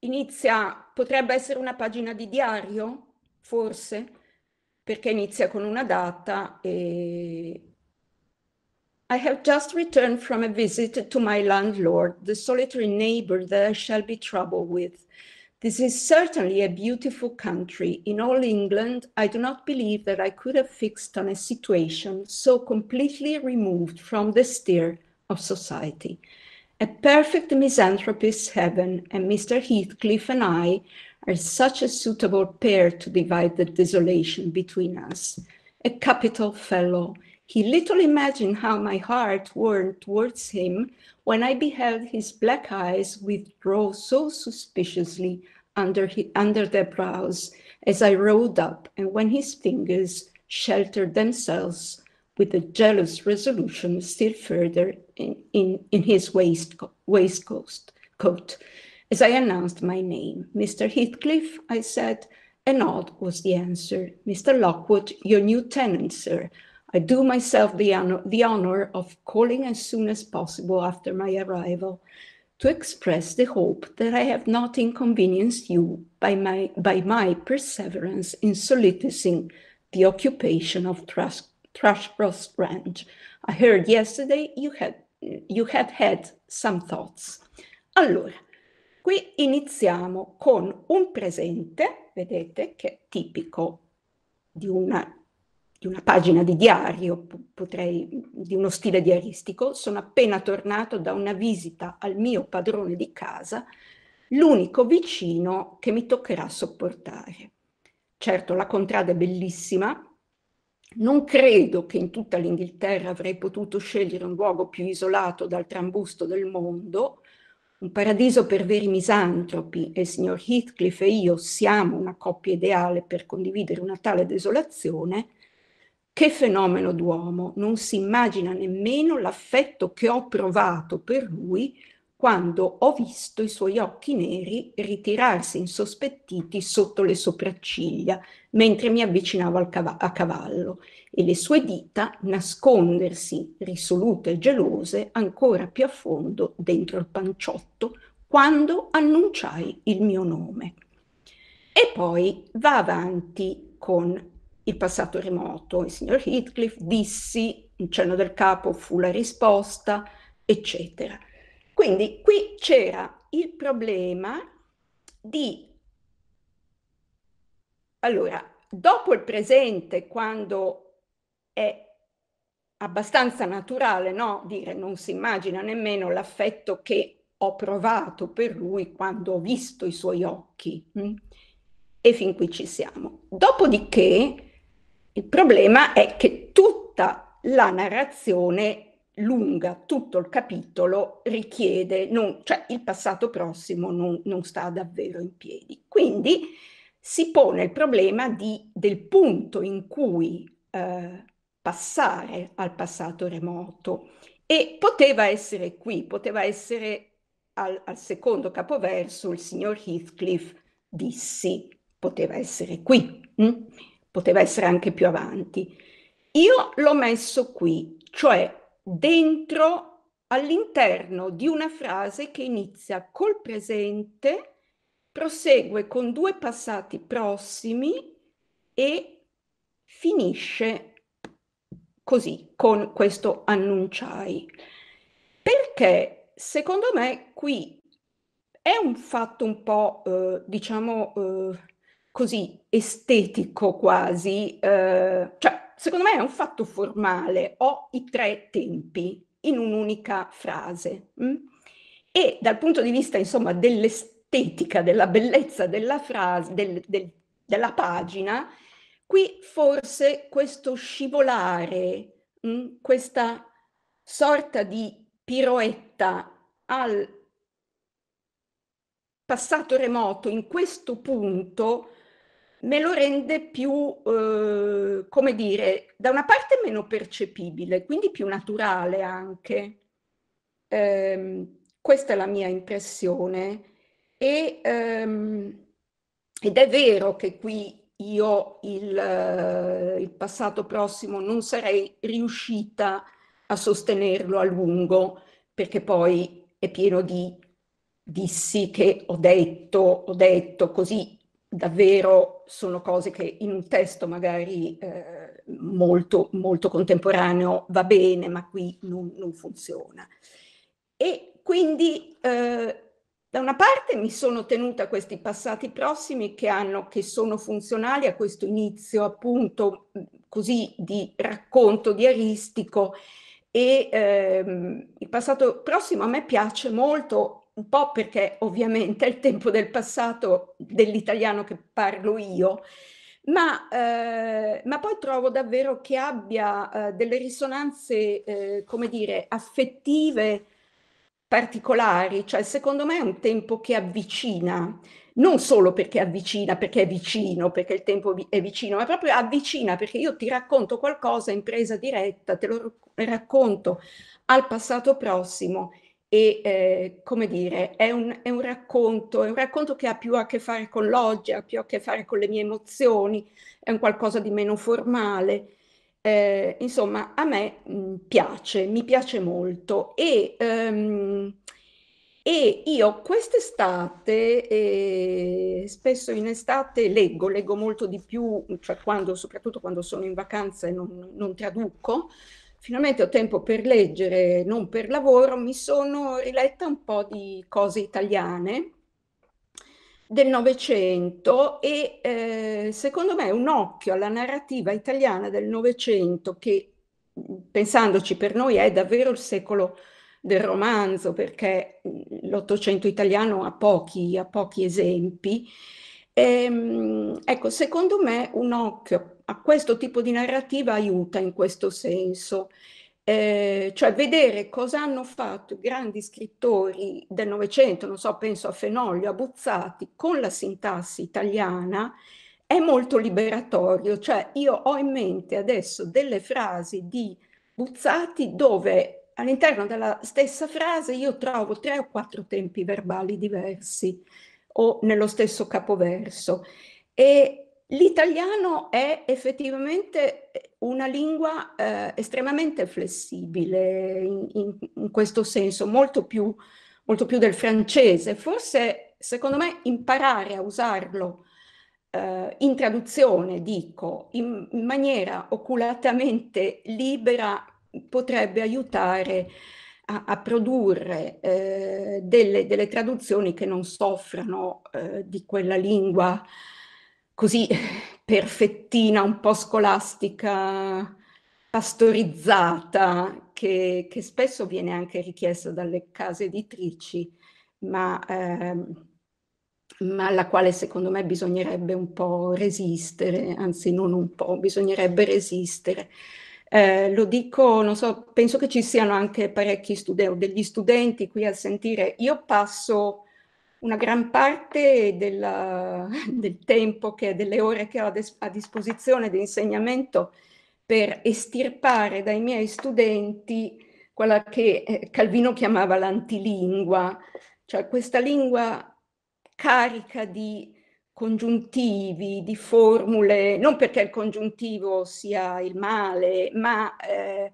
inizia, potrebbe essere una pagina di diario, forse, perché inizia con una data e I have just returned from a visit to my landlord, the solitary neighbor that I shall be troubled with. This is certainly a beautiful country. In all England, I do not believe that I could have fixed on a situation so completely removed from the stir of society. A perfect misanthropist's heaven, and Mr. Heathcliff and I are such a suitable pair to divide the desolation between us. A capital fellow, he little imagined how my heart warmed towards him when I beheld his black eyes withdraw so suspiciously under, under their brows as I rode up, and when his fingers sheltered themselves with a jealous resolution still further in, in, in his waistco waistcoat coat. As I announced my name, Mr. Heathcliff, I said, a nod was the answer. Mr. Lockwood, your new tenant, sir. I do myself the honor, the honor of calling as soon as possible after my arrival to express the hope that I have not inconvenienced you by my, by my perseverance in soliciting the occupation of trust, Thrushcross Ranch. I heard yesterday you had, you had had some thoughts. Allora, qui iniziamo con un presente, vedete, che è tipico di una, di una pagina di diario, potrei, di uno stile diaristico. Sono appena tornato da una visita al mio padrone di casa, l'unico vicino che mi toccherà sopportare. Certo, la contrada è bellissima, non credo che in tutta l'Inghilterra avrei potuto scegliere un luogo più isolato dal trambusto del mondo, un paradiso per veri misantropi e il signor Heathcliff e io siamo una coppia ideale per condividere una tale desolazione, che fenomeno d'uomo, non si immagina nemmeno l'affetto che ho provato per lui quando ho visto i suoi occhi neri ritirarsi insospettiti sotto le sopracciglia mentre mi avvicinavo cav a cavallo e le sue dita nascondersi risolute e gelose ancora più a fondo dentro il panciotto quando annunciai il mio nome. E poi va avanti con il passato remoto. Il signor Heathcliff dissi, un cenno del capo fu la risposta, eccetera. Quindi qui c'era il problema di... Allora, dopo il presente, quando è abbastanza naturale no? dire non si immagina nemmeno l'affetto che ho provato per lui quando ho visto i suoi occhi. Hm? E fin qui ci siamo. Dopodiché il problema è che tutta la narrazione lunga, tutto il capitolo richiede, non, cioè il passato prossimo non, non, sta davvero in piedi. Quindi si pone il problema di, del punto in cui eh, passare al passato remoto e poteva essere qui, poteva essere al, al secondo capoverso il signor Heathcliff dissi, poteva essere qui, hm? Poteva essere anche più avanti. Io l'ho messo qui, cioè dentro all'interno di una frase che inizia col presente, prosegue con due passati prossimi e finisce così, con questo annunciai. Perché secondo me qui è un fatto un po', eh, diciamo, eh, così estetico quasi, eh, cioè secondo me è un fatto formale, ho i tre tempi in un'unica frase. Mh? Mm? E dal punto di vista, insomma, dell'estetica, della bellezza della frase, del, del, della pagina, qui forse questo scivolare, mh? Mm, questa sorta di piroetta al passato remoto in questo punto me lo rende più, eh, come dire, da una parte meno percepibile, quindi più naturale anche. Eh, questa è la mia impressione. E, ehm, ed è vero che qui io il, uh, il, passato prossimo non sarei riuscita a sostenerlo a lungo, perché poi è pieno di dissi che ho detto, ho detto così davvero sono cose che in un testo magari eh, molto, molto contemporaneo va bene, ma qui non, non funziona. E quindi eh, da una parte mi sono tenuta questi passati prossimi che, hanno, che sono funzionali a questo inizio appunto così di racconto diaristico e ehm, il passato prossimo a me piace molto un po' perché ovviamente è il tempo del passato dell'italiano che parlo io, ma, eh, ma, poi trovo davvero che abbia eh, delle risonanze, eh, come dire, affettive particolari, cioè secondo me è un tempo che avvicina, non solo perché avvicina, perché è vicino, perché il tempo è vicino, ma proprio avvicina perché io ti racconto qualcosa in presa diretta, te lo racconto al passato prossimo e eh, come dire, è un, è un, racconto, è un racconto che ha più a che fare con l'oggi, ha più a che fare con le mie emozioni, è un qualcosa di meno formale. Eh, insomma, a me mh, piace, mi piace molto e, um, E io quest'estate, eh, spesso in estate leggo, leggo molto di più, cioè quando, soprattutto quando sono in vacanza e non, non traduco, finalmente ho tempo per leggere, non per lavoro, mi sono riletta un po' di cose italiane del Novecento e eh, secondo me un occhio alla narrativa italiana del Novecento che pensandoci per noi è davvero il secolo del romanzo perché l'Ottocento italiano ha pochi, ha pochi esempi. Ehm, ecco, secondo me un occhio a questo tipo di narrativa aiuta in questo senso, eh, cioè vedere cosa hanno fatto i grandi scrittori del Novecento, non so, penso a Fenoglio, a Buzzati, con la sintassi italiana, è molto liberatorio, cioè io ho in mente adesso delle frasi di Buzzati dove all'interno della stessa frase io trovo tre o quattro tempi verbali diversi o nello stesso capoverso. E l'italiano è effettivamente una lingua eh, estremamente flessibile in, in, in, questo senso, molto più, molto più del francese. Forse, secondo me, imparare a usarlo eh, in traduzione, dico, in, in maniera oculatamente libera potrebbe aiutare a, a produrre eh, delle, delle, traduzioni che non soffrano eh, di quella lingua così perfettina, un po' scolastica, pastorizzata, che, che spesso viene anche richiesta dalle case editrici, ma, ehm, ma alla quale secondo me bisognerebbe un po' resistere, anzi non un po', bisognerebbe resistere. Eh, lo dico, non so, penso che ci siano anche parecchi studenti, degli studenti qui a sentire. Io passo una gran parte della, del tempo, che, delle ore che ho a, disposizione di insegnamento per estirpare dai miei studenti quella che eh, Calvino chiamava l'antilingua, cioè questa lingua carica di congiuntivi, di formule, non perché il congiuntivo sia il male, ma eh,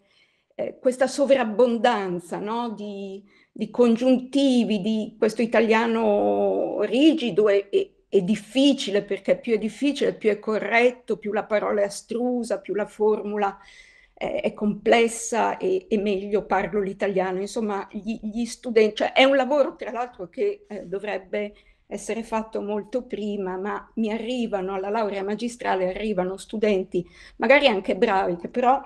eh, questa sovrabbondanza no? di, di, congiuntivi, di questo italiano rigido e, e, e, difficile, perché più è difficile, più è corretto, più la parola è astrusa, più la formula è, è complessa e, e, meglio parlo l'italiano. Insomma, gli, gli, studenti, cioè è un lavoro tra l'altro che eh, dovrebbe essere fatto molto prima, ma mi arrivano alla laurea magistrale, arrivano studenti, magari anche bravi, che però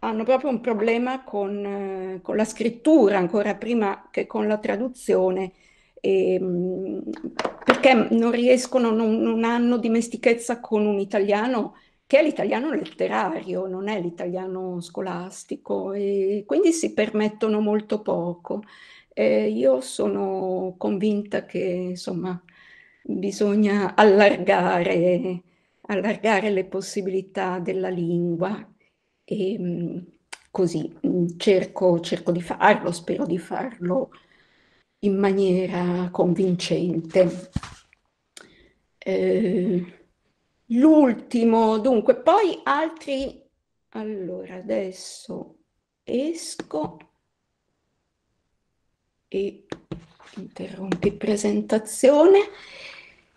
hanno proprio un problema con, eh, con la scrittura, ancora prima che con la traduzione, e, ehm, perché non riescono, non, non hanno dimestichezza con un italiano che è l'italiano letterario, non è l'italiano scolastico, e quindi si permettono molto poco. Eh, io sono convinta che insomma bisogna allargare, allargare le possibilità della lingua e mm, così mm, cerco, cerco di farlo, spero di farlo in maniera convincente. Eh, l'ultimo, dunque, poi altri, allora adesso esco e interrompi presentazione.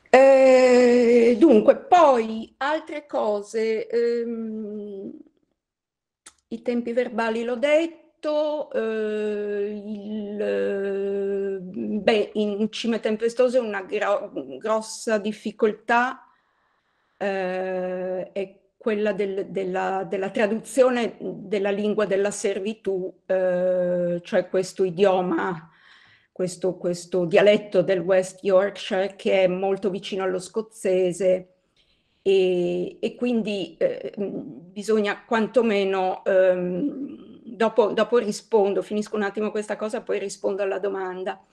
Eh, dunque, poi altre cose, ehm, i tempi verbali l'ho detto, eh, il, beh, in Cime Tempestose una gro grossa difficoltà eh, è quella del, della, della, traduzione della lingua della servitù, eh, cioè questo idioma, questo, questo, dialetto del West Yorkshire che è molto vicino allo scozzese e, e quindi eh, bisogna quantomeno, ehm, dopo, dopo, rispondo, finisco un attimo questa cosa, poi rispondo alla domanda.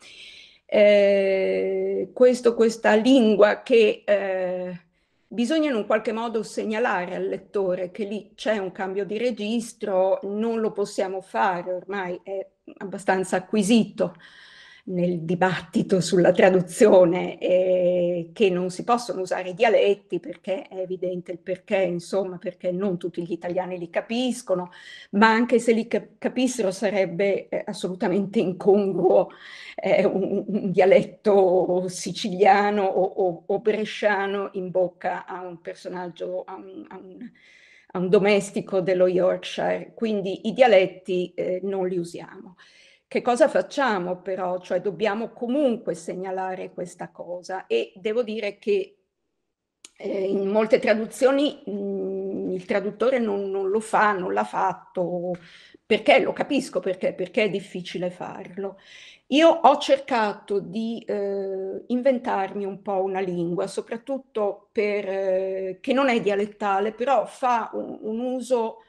Eh, questo, questa lingua che eh, bisogna in un qualche modo segnalare al lettore che lì c'è un cambio di registro, non lo possiamo fare, ormai è abbastanza acquisito. Nel dibattito sulla traduzione eh, che non si possono usare i dialetti perché è evidente il perché, insomma, perché non tutti gli italiani li capiscono, ma anche se li cap capissero sarebbe eh, assolutamente incongruo eh, un, un, dialetto siciliano o, o, o, bresciano in bocca a un personaggio, a un, a un, a un domestico dello Yorkshire, quindi i dialetti eh, non li usiamo. Che cosa facciamo però? Cioè dobbiamo comunque segnalare questa cosa e devo dire che eh, in molte traduzioni mh, mm, il traduttore non, non, lo fa, non l'ha fatto, perché lo capisco, perché, perché è difficile farlo. Io ho cercato di eh, inventarmi un po' una lingua, soprattutto per, eh, che non è dialettale, però fa un, un uso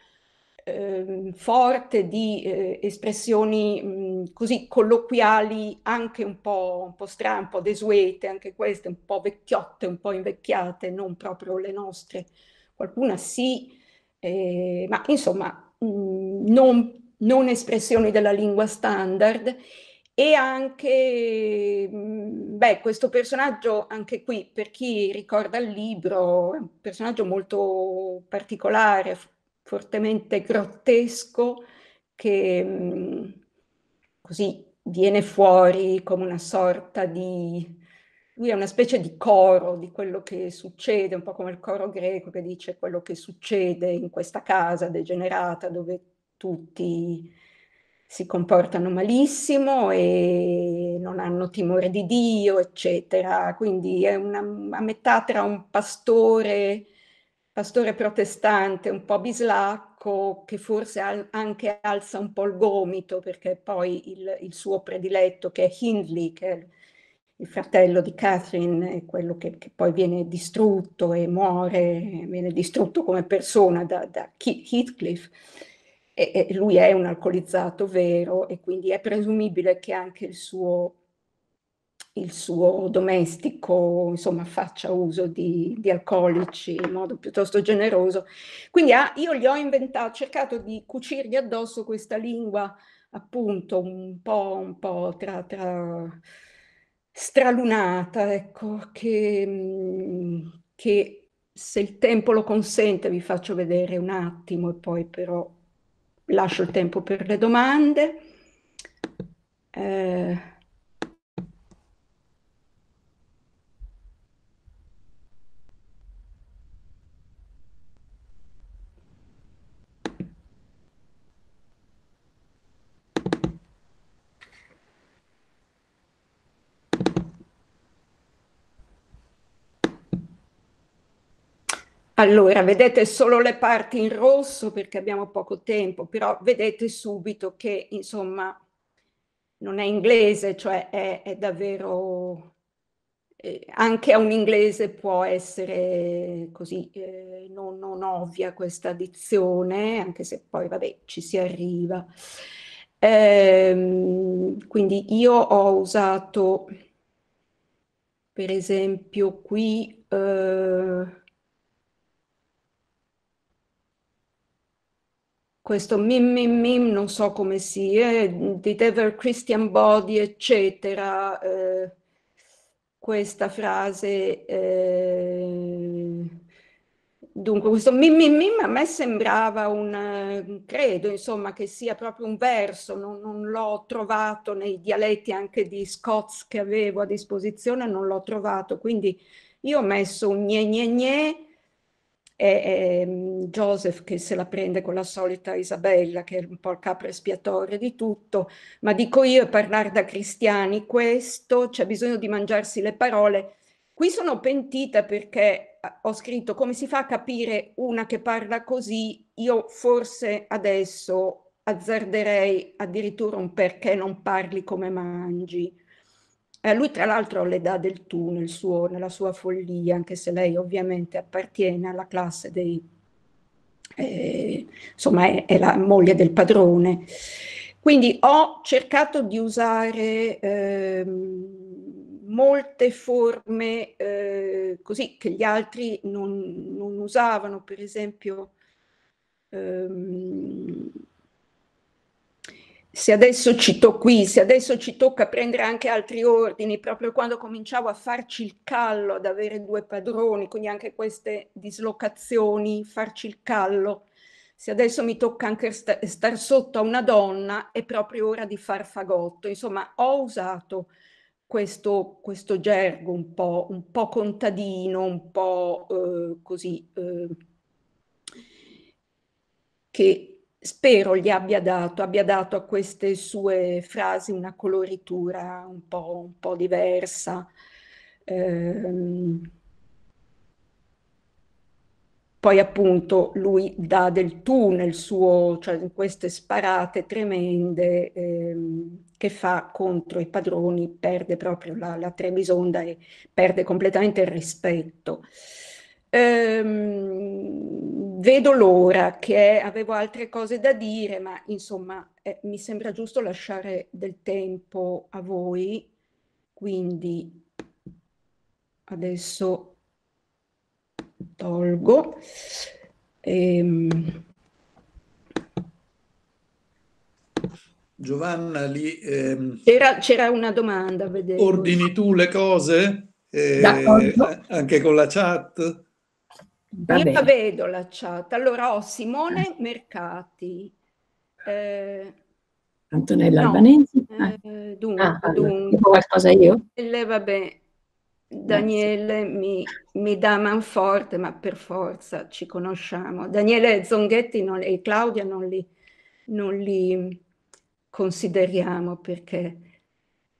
eh, forte di eh, espressioni mh, così colloquiali, anche un po', un po' strane, un po' desuete, anche queste, un po' vecchiotte, un po' invecchiate, non proprio le nostre. Qualcuna sì, eh, ma insomma mh, non, non espressioni della lingua standard e anche, beh, questo personaggio, anche qui, per chi ricorda il libro, è un personaggio molto particolare, fortemente grottesco che mm, così viene fuori come una sorta di... Lui è una specie di coro di quello che succede, un po' come il coro greco che dice quello che succede in questa casa degenerata dove tutti si comportano malissimo e non hanno timore di Dio, eccetera. Quindi è una, a metà tra un pastore pastore protestante un po' bislacco che forse al, anche alza un po' il gomito perché poi il, il suo prediletto che è Hindley, che è il fratello di Catherine, è quello che, che, poi viene distrutto e muore, viene distrutto come persona da, da Heathcliff. E, e lui è un alcolizzato vero e quindi è presumibile che anche il suo il suo domestico insomma faccia uso di, di alcolici in modo piuttosto generoso. Quindi ah, io gli ho inventato, cercato di cucirgli addosso questa lingua appunto un po', un po tra, tra stralunata, ecco, che, mm, che se il tempo lo consente vi faccio vedere un attimo e poi però lascio il tempo per le domande. Eh, Allora, vedete solo le parti in rosso perché abbiamo poco tempo, però vedete subito che, insomma, non è inglese, cioè è, è davvero... Eh, anche a un inglese può essere così eh, non, non, ovvia questa dizione, anche se poi, vabbè, ci si arriva. Ehm, quindi io ho usato, per esempio, qui... Eh, questo mim mim mim, non so come sia, did ever Christian body, eccetera, eh, questa frase, eh, dunque questo mim mim mim a me sembrava un, credo insomma che sia proprio un verso, non, non l'ho trovato nei dialetti anche di Scots che avevo a disposizione, non l'ho trovato, quindi io ho messo un gne gne gne, è, è Joseph che se la prende con la solita Isabella, che è un po' il capo espiatorio di tutto, ma dico io, parlare da cristiani questo, c'è bisogno di mangiarsi le parole. Qui sono pentita perché ho scritto come si fa a capire una che parla così, io forse adesso azzarderei addirittura un perché non parli come mangi eh, lui tra l'altro le dà del tu nel suo, nella sua follia, anche se lei ovviamente appartiene alla classe dei... Eh, insomma è, è, la moglie del padrone. Quindi ho cercato di usare eh, molte forme eh, così che gli altri non, non usavano, per esempio ehm, se adesso ci, to- qui, se adesso ci tocca prendere anche altri ordini, proprio quando cominciavo a farci il callo ad avere due padroni, quindi anche queste dislocazioni, farci il callo, se adesso mi tocca anche sta- star sotto a una donna, è proprio ora di far fagotto. Insomma, ho usato questo, questo gergo un po', un po', contadino, un po' eh, così, eh, che spero gli abbia dato, abbia dato a queste sue frasi una coloritura un po', un po diversa. Ehm, poi appunto lui dà del tu nel suo, cioè in queste sparate tremende ehm, che fa contro i padroni, perde proprio la, la Trebisonda e perde completamente il rispetto. Ehm, vedo l'ora che avevo altre cose da dire, ma insomma eh, mi sembra giusto lasciare del tempo a voi, quindi adesso tolgo. Ehm, Giovanna, lì ehm, c'era, una domanda, vedevo. Ordini tu le cose? Eh, anche con la chat? Va Io la vedo la chat. Allora ho Simone. Mercati. Eh, Antonella no, Albanesi. Eh, dunque, ah, dunque. qualcosa io? Le, vabbè, Daniele mi, mi, dà manforte, ma per forza ci conosciamo. Daniele Zonghetti non, e Claudia non li, non li consideriamo perché,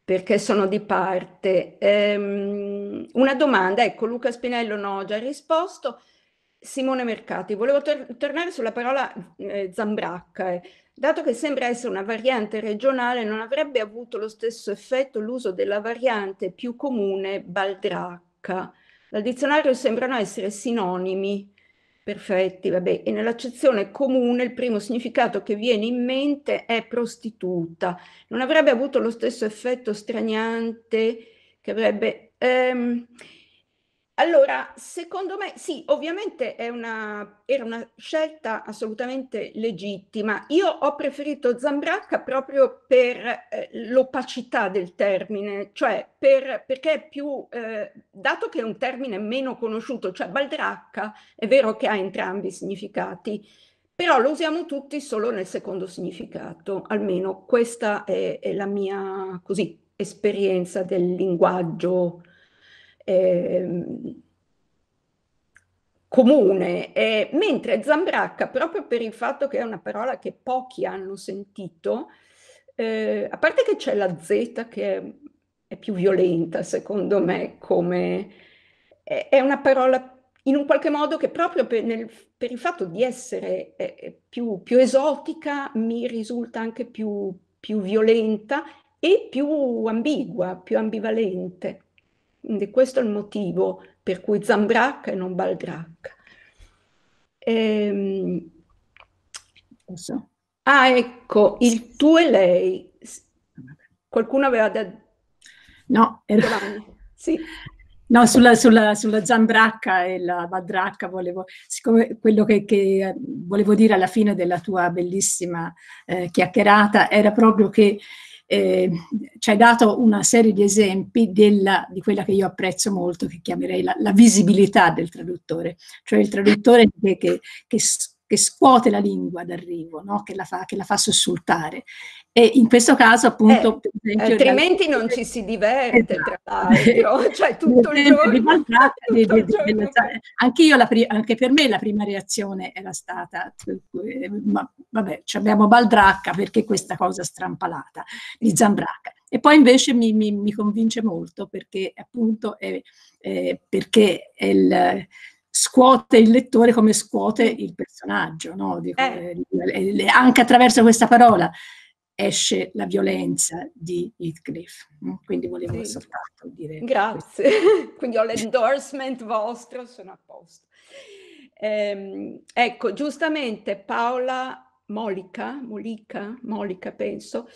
perché, sono di parte. Ehm, una domanda, ecco, Luca Spinello no, ho già risposto. Simone Mercati, volevo tor- tornare sulla parola eh, zambracca. Eh. Dato che sembra essere una variante regionale, non avrebbe avuto lo stesso effetto l'uso della variante più comune baldracca. Dal dizionario sembrano essere sinonimi perfetti, vabbè, e nell'accezione comune il primo significato che viene in mente è prostituta. Non avrebbe avuto lo stesso effetto straniante che avrebbe... Ehm, allora, secondo me, sì, ovviamente una, era una scelta assolutamente legittima. Io ho preferito Zambracca proprio per eh, l'opacità del termine, cioè per, perché è più, eh, dato che è un termine meno conosciuto, cioè Baldracca è vero che ha entrambi i significati, però lo usiamo tutti solo nel secondo significato, almeno questa è, è la mia così, esperienza del linguaggio eh, comune, eh, mentre Zambracca, proprio per il fatto che è una parola che pochi hanno sentito, eh, a parte che c'è la Z che è, è più violenta, secondo me, come è, è, una parola in un qualche modo che proprio per, nel, per il fatto di essere eh, più, più, esotica mi risulta anche più, più violenta e più ambigua, più ambivalente. Quindi questo è il motivo per cui Zambracca e non Baldracca. Ehm... Ah, ecco, il tu e lei. Qualcuno aveva da... No, era... Sì. No, sulla, sulla, sulla, Zambracca e la Badracca volevo, siccome quello che, che, volevo dire alla fine della tua bellissima eh, chiacchierata era proprio che eh, ci hai dato una serie di esempi della, di quella che io apprezzo molto, che chiamerei la, la visibilità del traduttore, cioè il traduttore che, che, che che scuote la lingua d'arrivo, no? che, la fa, che la fa sussultare. E in questo caso, appunto, eh, esempio, altrimenti non ci si diverte, tra l'altro, cioè tutto il giorno. Di tutto il giorno. Anche, io pri- anche per me la prima reazione era stata, ma vabbè, abbiamo Baldracca perché questa cosa strampalata di Zambracca. E poi invece mi, mi, mi convince molto perché appunto è, è perché è il scuote il lettore come scuote il personaggio, no? Dico, eh. eh anche attraverso questa parola esce la violenza di Heathcliff. Quindi volevo sì. soltanto dire. Grazie, quindi ho l'endorsement vostro, sono a posto. Ehm, ecco, giustamente Paola Molica, Molica, Molica penso,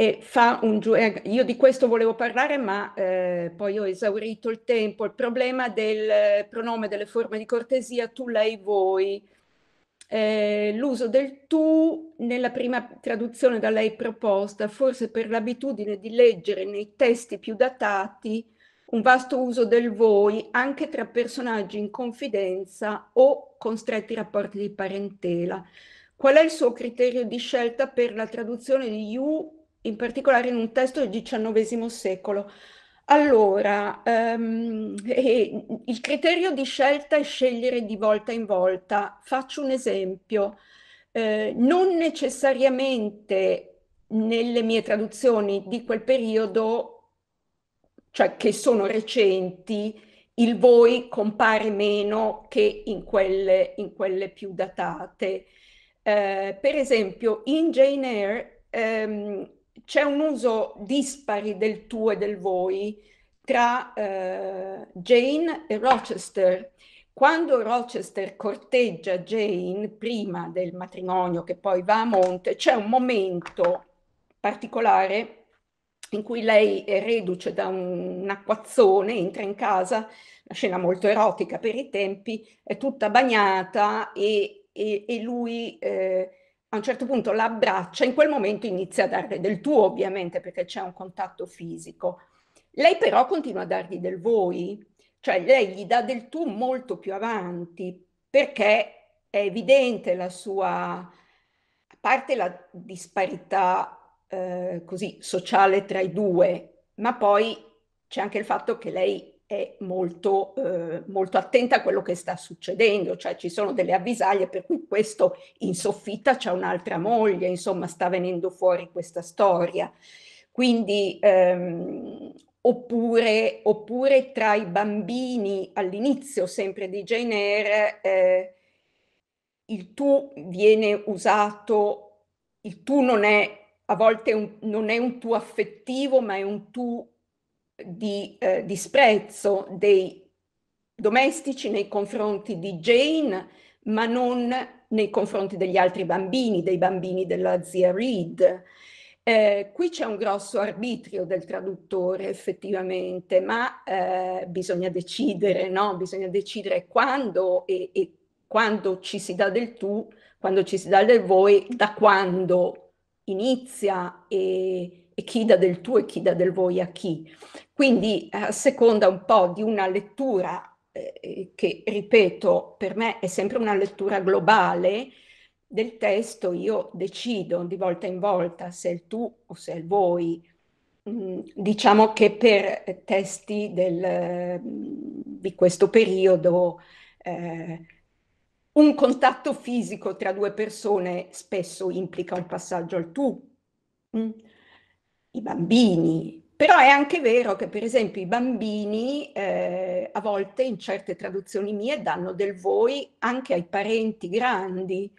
e fa un eh, io di questo volevo parlare ma eh, poi ho esaurito il tempo il problema del pronome delle forme di cortesia tu lei voi eh, l'uso del tu nella prima traduzione da lei proposta, forse per l'abitudine di leggere nei testi più datati un vasto uso del voi anche tra personaggi in confidenza o con stretti rapporti di parentela. Qual è il suo criterio di scelta per la traduzione di You, in particolare in un testo del XIX secolo? Allora, um, eh, il criterio di scelta è scegliere di volta in volta. Faccio un esempio. Eh, non necessariamente nelle mie traduzioni di quel periodo, cioè che sono recenti, il voi compare meno che in quelle, in quelle più datate. Eh, per esempio, in Jane Eyre ehm, c'è un uso dispari del tu e del voi tra eh, Jane e Rochester. Quando Rochester corteggia Jane prima del matrimonio che poi va a monte, c'è un momento particolare in cui lei è reduce da un, acquazzone, entra in casa, una scena molto erotica per i tempi, è tutta bagnata e, e, e lui eh, a un certo punto la abbraccia, in quel momento inizia a darle del tuo ovviamente perché c'è un contatto fisico. Lei però continua a dargli del voi, cioè lei gli dà del tu molto più avanti perché è evidente la sua, a parte la disparità eh, così sociale tra i due, ma poi c'è anche il fatto che lei è molto, eh, molto attenta a quello che sta succedendo, cioè ci sono delle avvisaglie per cui questo in soffitta c'è un'altra moglie, insomma sta venendo fuori questa storia. Quindi, ehm, oppure, oppure tra i bambini all'inizio sempre di Jane Eyre, eh, il tu viene usato, il tu non è a volte un, non è un tu affettivo, ma è un tu di eh, disprezzo dei domestici nei confronti di Jane, ma non nei confronti degli altri bambini, dei bambini della zia Reed. Eh, qui c'è un grosso arbitrio del traduttore effettivamente, ma eh, bisogna decidere, no? Bisogna decidere quando e, e, quando ci si dà del tu, quando ci si dà del voi, da quando inizia e, e chi dà del tu e chi dà del voi a chi. Quindi a seconda un po' di una lettura eh, che, ripeto, per me è sempre una lettura globale del testo, io decido di volta in volta se è il tu o se è il voi. Mm, diciamo che per testi del, di questo periodo eh, un contatto fisico tra due persone spesso implica un passaggio al tu. Mm i bambini. Però è anche vero che, per esempio, i bambini eh, a volte in certe traduzioni mie danno del voi anche ai parenti grandi.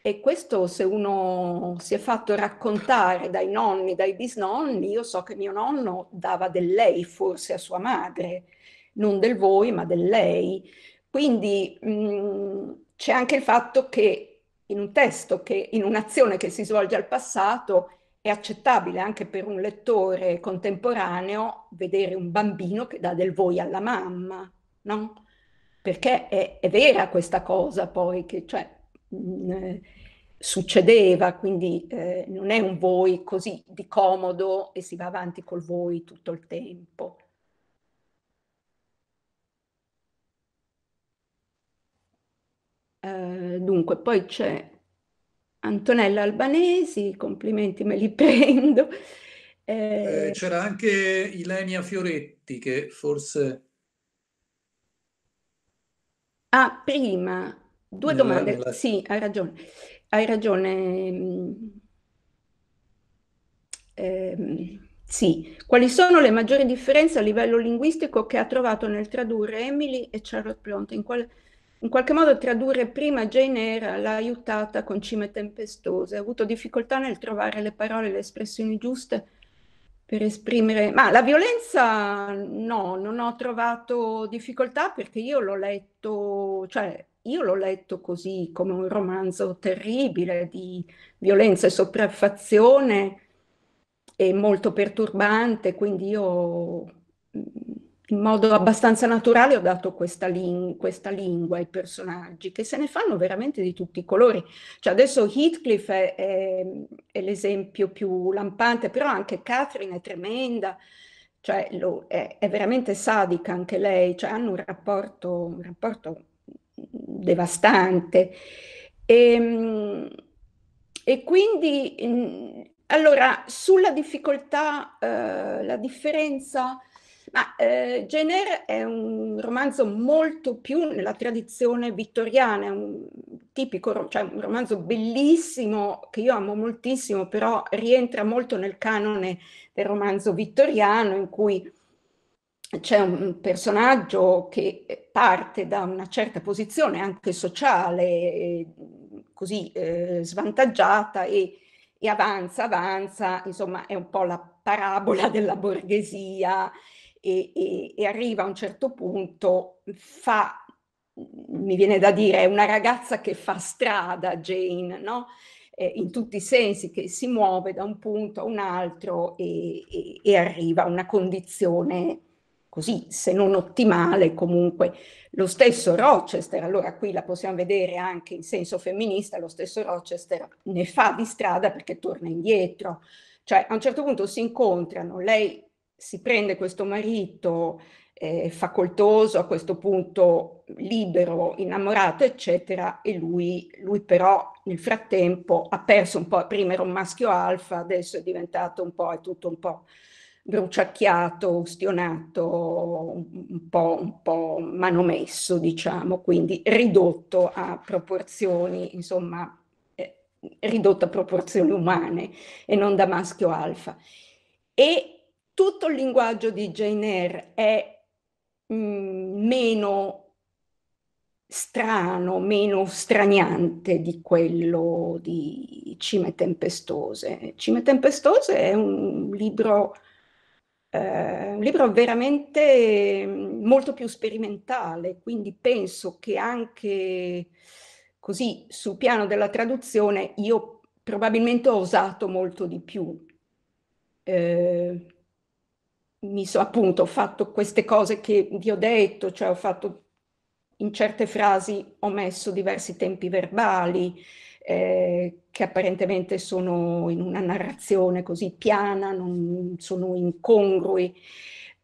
E questo se uno si è fatto raccontare dai nonni, dai bisnonni, io so che mio nonno dava del lei forse a sua madre, non del voi ma del lei. Quindi mh, c'è anche il fatto che in un testo, che, in un'azione che si svolge al passato, è accettabile anche per un lettore contemporaneo vedere un bambino che dà del voi alla mamma, no? Perché è, è vera questa cosa poi, che cioè, mh, eh, succedeva, quindi eh, non è un voi così di comodo e si va avanti col voi tutto il tempo. Uh, dunque, poi c'è Antonella Albanesi, complimenti me li prendo. Eh, eh, c'era anche Ilenia Fioretti che forse... Ah, prima, due nella, domande. Nella... Sì, hai ragione. Hai ragione. Eh, sì, quali sono le maggiori differenze a livello linguistico che ha trovato nel tradurre Emily e Charlotte Bronte? In quale in qualche modo tradurre prima Jane Eyre l'ha aiutata con Cime Tempestose. Ha avuto difficoltà nel trovare le parole, le espressioni giuste per esprimere... Ma la violenza no, non ho trovato difficoltà perché io l'ho letto, cioè io l'ho letto così come un romanzo terribile di violenza e sopraffazione e molto perturbante, quindi io in modo abbastanza naturale ho dato questa, ling questa, lingua ai personaggi, che se ne fanno veramente di tutti i colori. Cioè adesso Heathcliff è, è, è l'esempio più lampante, però anche Catherine è tremenda, cioè lo, è, è, veramente sadica anche lei, cioè hanno un rapporto, un rapporto devastante. E, ehm, e quindi, allora, sulla difficoltà, eh, la differenza ma eh, Jane Eyre è un romanzo molto più nella tradizione vittoriana, è un tipico, cioè un romanzo bellissimo che io amo moltissimo, però rientra molto nel canone del romanzo vittoriano in cui c'è un personaggio che parte da una certa posizione anche sociale, così eh, svantaggiata e, e avanza, avanza, insomma è un po' la parabola della borghesia e, e, e arriva a un certo punto, fa, mi viene da dire, è una ragazza che fa strada, Jane, no? Eh, in tutti i sensi, che si muove da un punto a un altro e, e, arriva a una condizione così, se non ottimale, comunque lo stesso Rochester, allora qui la possiamo vedere anche in senso femminista, lo stesso Rochester ne fa di strada perché torna indietro, cioè a un certo punto si incontrano, lei si prende questo marito eh, facoltoso, a questo punto libero, innamorato, eccetera, e lui, lui però nel frattempo ha perso un po', prima era un maschio alfa, adesso è diventato un po', è tutto un po' bruciacchiato, ustionato, un po', un po' manomesso, diciamo, quindi ridotto a proporzioni, insomma, eh, ridotto a proporzioni umane e non da maschio alfa. E tutto il linguaggio di Jane Eyre è mh, mm, meno strano, meno straniante di quello di Cime Tempestose. Cime Tempestose è un libro, eh, un libro veramente mm, molto più sperimentale, quindi penso che anche così sul piano della traduzione io probabilmente ho osato molto di più. Eh, mi so appunto ho fatto queste cose che vi ho detto, cioè ho fatto in certe frasi ho messo diversi tempi verbali eh, che apparentemente sono in una narrazione così piana, non sono incongrui,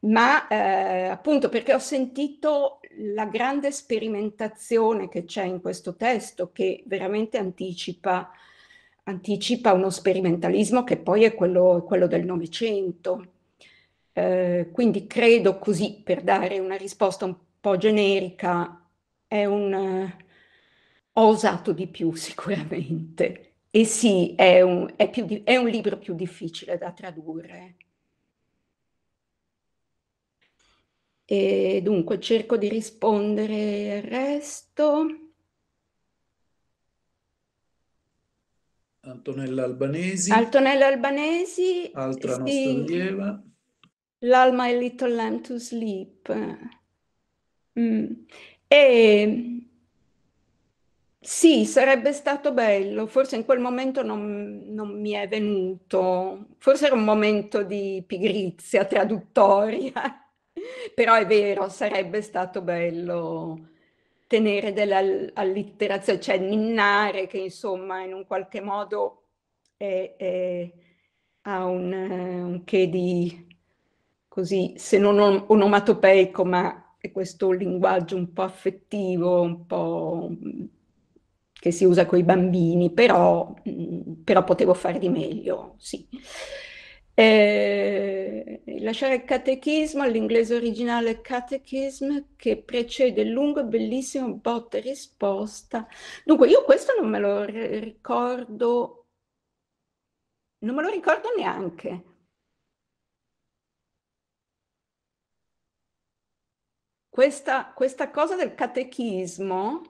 ma eh, appunto perché ho sentito la grande sperimentazione che c'è in questo testo che veramente anticipa, anticipa uno sperimentalismo che poi è quello, quello del Novecento eh, quindi credo così, per dare una risposta un po' generica, è un... Eh, ho usato di più sicuramente. E sì, è un, è, più, è un libro più difficile da tradurre. E dunque cerco di rispondere al resto. Antonella Albanesi. Antonella Albanesi. Altra sì. nostra allieva. Lull My Little Lamb to Sleep. Mm. E sì, sarebbe stato bello, forse in quel momento non, non, mi è venuto, forse era un momento di pigrizia traduttoria, però è vero, sarebbe stato bello tenere dell'allitterazione, cioè ninnare che insomma in un qualche modo è, è, ha un, un che di così, se non onomatopeico, ma è questo linguaggio un po' affettivo, un po' che si usa con i bambini, però, però potevo fare di meglio, sì. Eh, lasciare il catechismo, all'inglese originale catechism, che precede il lungo e bellissimo botta e risposta. Dunque, io questo non me lo ricordo, non me lo ricordo neanche. Questa, questa cosa del catechismo,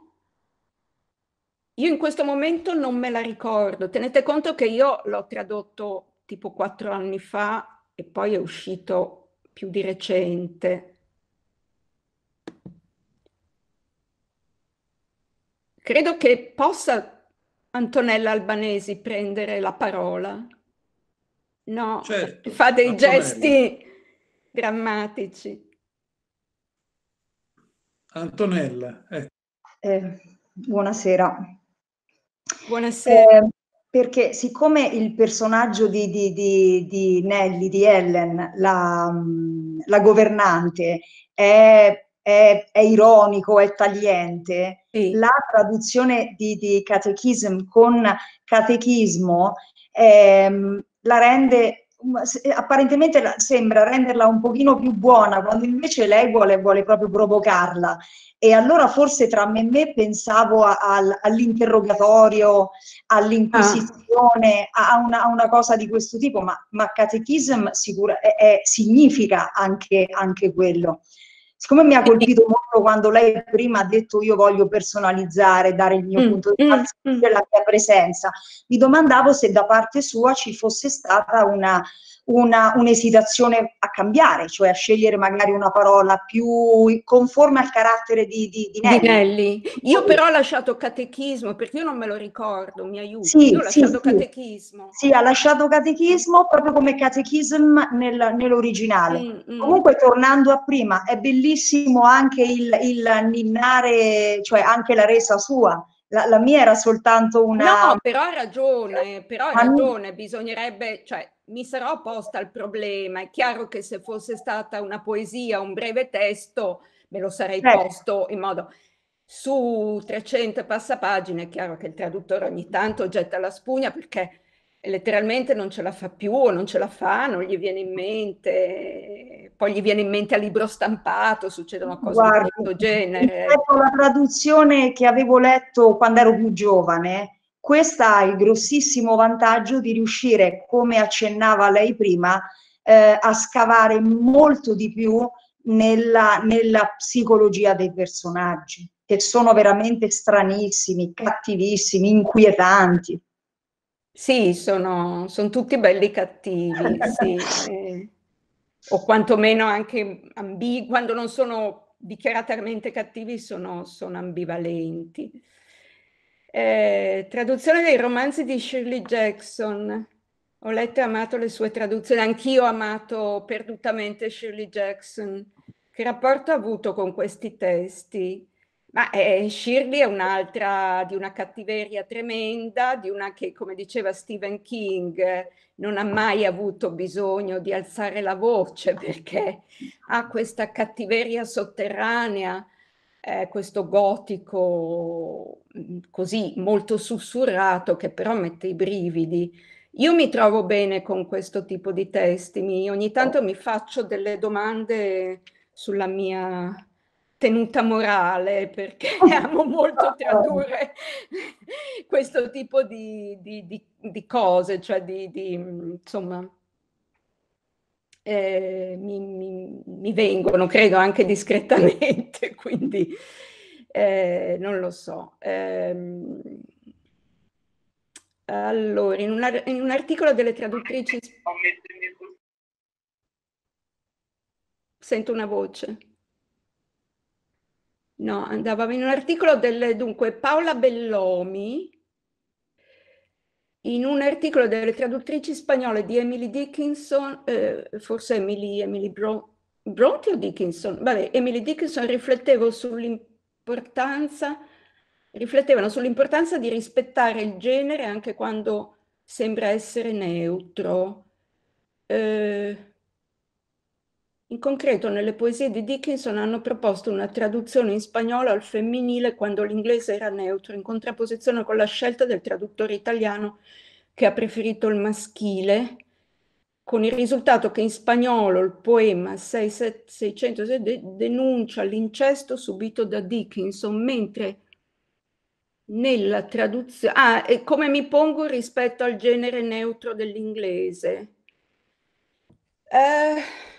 io in questo momento non me la ricordo. Tenete conto che io l'ho tradotto tipo quattro anni fa e poi è uscito più di recente. Credo che possa Antonella Albanesi prendere la parola. No, certo, fa dei Antonella. gesti drammatici. Antonella. Ecco. Eh, buonasera. Buonasera. Eh, perché siccome il personaggio di, di, di, di Nelly, di Ellen, la, la governante, è, è, è, ironico, è tagliente, sì. la traduzione di, di catechism con catechismo ehm, la rende apparentemente sembra renderla un pochino più buona quando invece lei vuole, vuole proprio provocarla e allora forse tra me e me pensavo a, a, all'interrogatorio, all'inquisizione, ah. a, una, a, una, cosa di questo tipo, ma, ma catechism sicura, è, è, significa anche, anche quello. Siccome mi ha colpito molto quando lei prima ha detto io voglio personalizzare, dare il mio mm, punto di vista, mm, mm. la mia presenza, mi domandavo se da parte sua ci fosse stata una, una, un'esitazione a cambiare, cioè a scegliere magari una parola più conforme al carattere di, di, di Nelly. Di Nelly. Io però ho lasciato catechismo perché io non me lo ricordo, mi aiuti. Sì, io ho lasciato sì, catechismo. Sì. ha lasciato catechismo proprio come catechism nel, nell'originale. Mm, mm. Comunque tornando a prima, è bellissimo anche il, il ninnare, cioè anche la resa sua. La, la, mia era soltanto una... No, però ha ragione, però ha ragione, bisognerebbe, cioè mi sarò posta il problema. È chiaro che se fosse stata una poesia, un breve testo, me lo sarei eh. posto in modo su 300 passapagine. È chiaro che il traduttore ogni tanto getta la spugna perché letteralmente non ce la fa più o non ce la fa, non gli viene in mente, poi gli viene in mente a libro stampato, succedono cose Guarda, di questo genere. Ecco la traduzione che avevo letto quando ero più giovane questa ha il grossissimo vantaggio di riuscire, come accennava lei prima, eh, a scavare molto di più nella, nella psicologia dei personaggi, che sono veramente stranissimi, cattivissimi, inquietanti. Sì, sono, sono tutti belli cattivi, sì. eh, o quantomeno anche ambigui, quando non sono dichiaratamente cattivi sono, sono ambivalenti. Eh, traduzione dei romanzi di Shirley Jackson. Ho letto e amato le sue traduzioni, anch'io ho amato perdutamente Shirley Jackson. Che rapporto ha avuto con questi testi? Ma eh, Shirley è un'altra di una cattiveria tremenda, di una che, come diceva Stephen King, non ha mai avuto bisogno di alzare la voce perché ha questa cattiveria sotterranea eh, questo gotico mm, così molto sussurrato che però mette i brividi. Io mi trovo bene con questo tipo di testi, mi, ogni tanto mi faccio delle domande sulla mia tenuta morale perché amo molto tradurre questo tipo di, di, di, di cose, cioè di, insomma, eh, mi, mi, mi, vengono, credo anche discretamente, quindi eh, non lo so. Eh, allora, in, una, in, un articolo delle traduttrici... Sento una voce. No, andava in un articolo del, dunque, Paola Bellomi, in un articolo delle traduttrici spagnole di Emily Dickinson, eh, forse Emily, Emily Bron Bronte o Dickinson? Vabbè, Emily Dickinson rifletteva sull'importanza, riflettevano sull'importanza di rispettare il genere anche quando sembra essere neutro. Eh, in concreto, nelle poesie di Dickinson hanno proposto una traduzione in spagnolo al femminile quando l'inglese era neutro, in contrapposizione con la scelta del traduttore italiano che ha preferito il maschile, con il risultato che in spagnolo il poema 606 denuncia l'incesto subito da Dickinson, mentre nella traduzione... Ah, e come mi pongo rispetto al genere neutro dell'inglese? Eh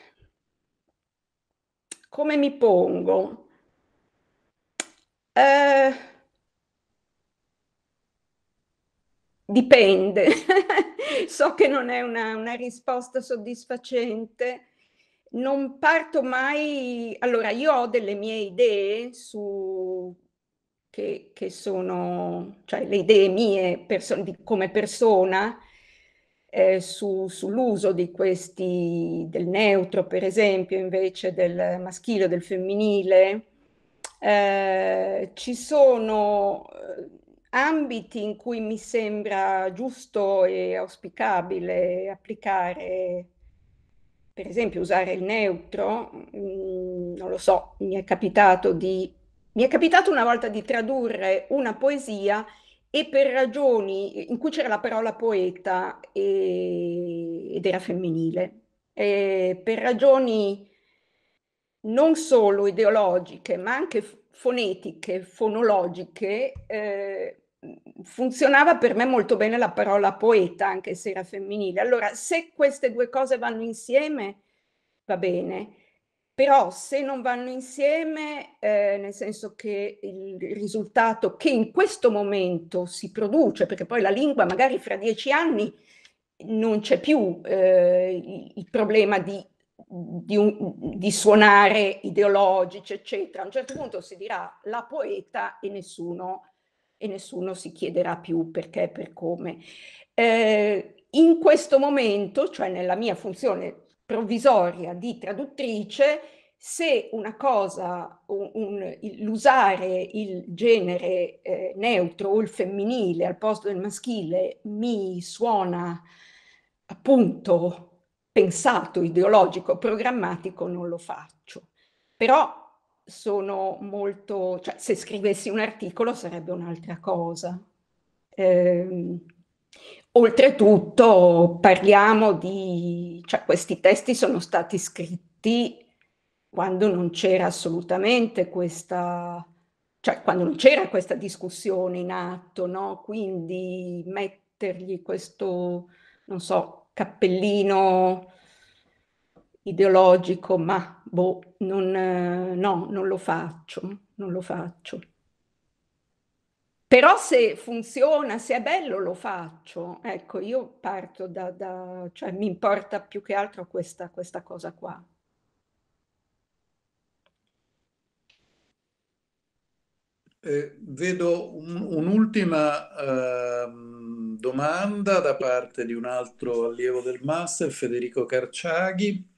come mi pongo? Eh, dipende. so che non è una, una risposta soddisfacente. Non parto mai... Allora, io ho delle mie idee su che, che, sono, cioè le idee mie perso- di, come persona, eh, su, sull'uso di questi, del neutro per esempio invece del maschile o del femminile, Eh, ci sono eh, ambiti in cui mi sembra giusto e auspicabile applicare, per esempio usare il neutro, mm, non lo so, mi è capitato di... Mi è capitato una volta di tradurre una poesia e per ragioni in cui c'era la parola poeta e, ed era femminile, e per ragioni non solo ideologiche, ma anche fonetiche, fonologiche, eh, funzionava per me molto bene la parola poeta, anche se era femminile. Allora, se queste due cose vanno insieme, va bene. Però se non vanno insieme, eh, nel senso che il risultato che in questo momento si produce, perché poi la lingua magari fra dieci anni non c'è più eh, il, problema di, di, un, di, suonare ideologici, eccetera. A un certo punto si dirà la poeta e nessuno, e nessuno si chiederà più perché, per come. Eh, in questo momento, cioè nella mia funzione provvisoria di traduttrice se una cosa, l'usare il genere eh, neutro o il femminile al posto del maschile mi suona appunto pensato, ideologico, programmatico, non lo faccio. Però sono molto, cioè se scrivessi un articolo sarebbe un'altra cosa. Eh, Oltretutto parliamo di, cioè questi testi sono stati scritti quando non c'era assolutamente questa, cioè quando non c'era questa discussione in atto, no? Quindi mettergli questo, non so, cappellino ideologico, ma boh, non, no, non lo faccio, non lo faccio. Però se funziona, se è bello, lo faccio. Ecco, io parto da, da cioè mi importa più che altro questa, questa cosa qua. Eh, vedo un, un'ultima eh, domanda da parte di un altro allievo del master, Federico Carciaghi.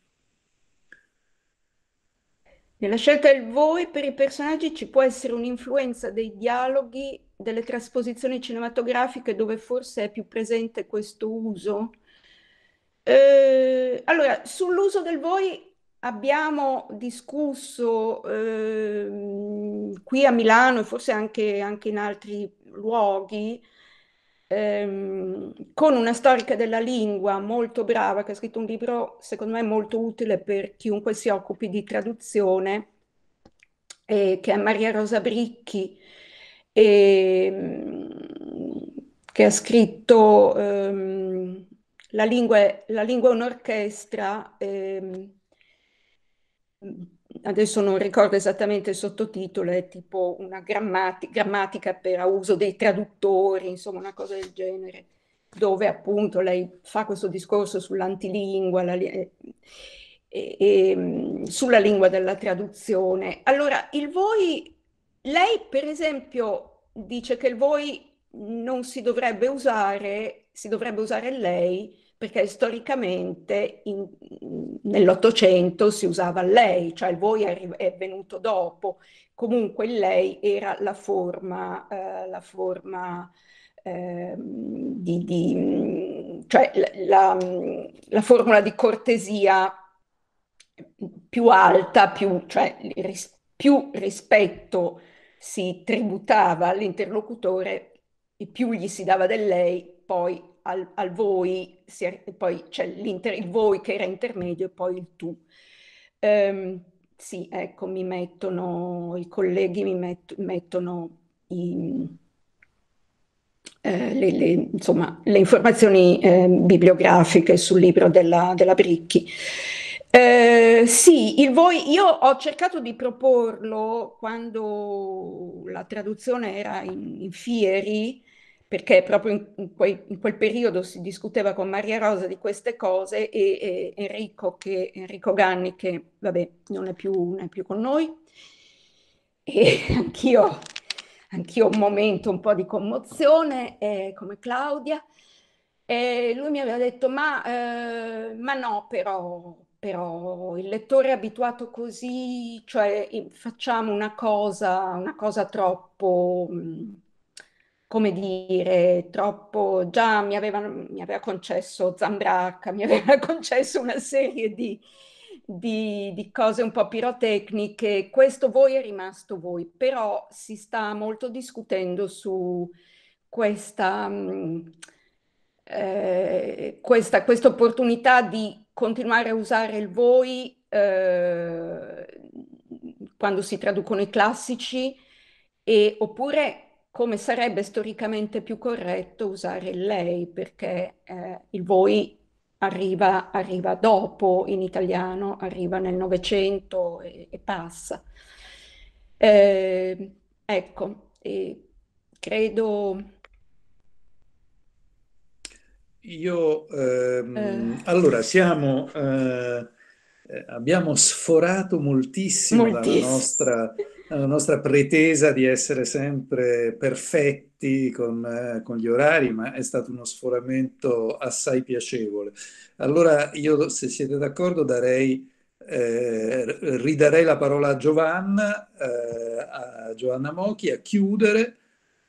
Nella scelta del voi per i personaggi ci può essere un'influenza dei dialoghi delle trasposizioni cinematografiche dove forse è più presente questo uso? Eh, allora, sull'uso del voi abbiamo discusso eh, qui a Milano e forse anche, anche in altri luoghi ehm, con una storica della lingua molto brava che ha scritto un libro secondo me molto utile per chiunque si occupi di traduzione, eh, che è Maria Rosa Bricchi. E, ehm, che ha scritto um, la, lingua è, la lingua è un'orchestra, um, adesso non ricordo esattamente il sottotitolo, è tipo una grammati grammatica per uso dei traduttori, insomma una cosa del genere, dove appunto lei fa questo discorso sull'antilingua, la, e, e, sulla lingua della traduzione. Allora, il voi lei, per esempio, dice che il voi non si dovrebbe usare, si dovrebbe usare lei perché storicamente nell'Ottocento si usava lei, cioè il voi è, venuto dopo. Comunque lei era la forma, eh, la forma eh, di, di, cioè la, la, formula di cortesia più alta, più, cioè, ris, più rispetto si tributava all'interlocutore e più gli si dava del lei, poi al, al voi, si, poi c'è il voi che era intermedio e poi il tu. Um, sì, ecco, mi mettono, i colleghi mi met, mettono i, eh, le, le, insomma, le informazioni eh, bibliografiche sul libro della, della Bricchi. Eh, sì, il voi, io ho cercato di proporlo quando la traduzione era in, in Fieri, perché proprio in, in, quei, in, quel periodo si discuteva con Maria Rosa di queste cose e, e Enrico, che, Enrico, Ganni, che vabbè non è più, non è più con noi, e anch'io, anch'io un momento un po' di commozione, eh, come Claudia, E lui mi aveva detto, ma, eh, ma no, però, però il lettore è abituato così, cioè facciamo una cosa, una cosa troppo, mm, come dire, troppo, già mi aveva, mi aveva concesso Zambracca, mi aveva concesso una serie di, di, di, cose un po' pirotecniche, questo voi è rimasto voi, però si sta molto discutendo su questa, mm, eh, questa opportunità di continuare a usare il voi eh, quando si traducono i classici e, oppure come sarebbe storicamente più corretto usare il lei perché eh, il voi arriva, arriva, dopo in italiano, arriva nel Novecento e, e, passa. Eh, ecco, e credo io, ehm, eh. allora, siamo, eh, abbiamo sforato moltissimo, moltissimo. La, nostra, la, nostra, pretesa di essere sempre perfetti con, eh, con, gli orari, ma è stato uno sforamento assai piacevole. Allora, io, se siete d'accordo, darei, eh, ridarei la parola a Giovanna, eh, a Giovanna Mochi, a chiudere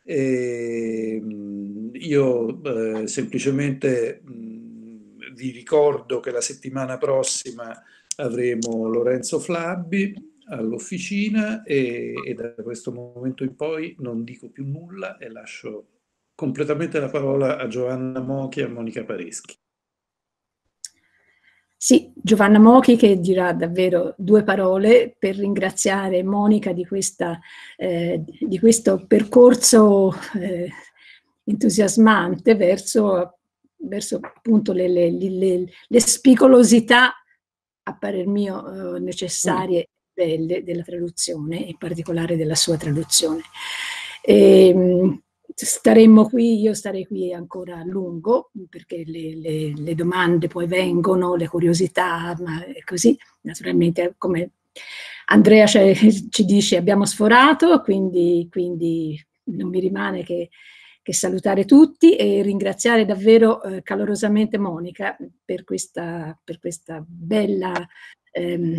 e, ehm, io eh, semplicemente mh, vi ricordo che la settimana prossima avremo Lorenzo Flabbi all'officina e, e, da questo momento in poi non dico più nulla e lascio completamente la parola a Giovanna Mochi e a Monica Pareschi. Sì, Giovanna Mochi che dirà davvero due parole per ringraziare Monica di, questa, eh, di questo percorso eh, entusiasmante verso, verso appunto le, le, le, le, spicolosità, a parer mio, eh, necessarie belle della traduzione, in particolare della sua traduzione. E, ehm, staremmo qui, io starei qui ancora a lungo, perché le, le, le domande poi vengono, le curiosità, ma così, naturalmente come Andrea ci dice abbiamo sforato, quindi, quindi non mi rimane che, che, salutare tutti e ringraziare davvero eh, calorosamente Monica per questa, per questa bella ehm,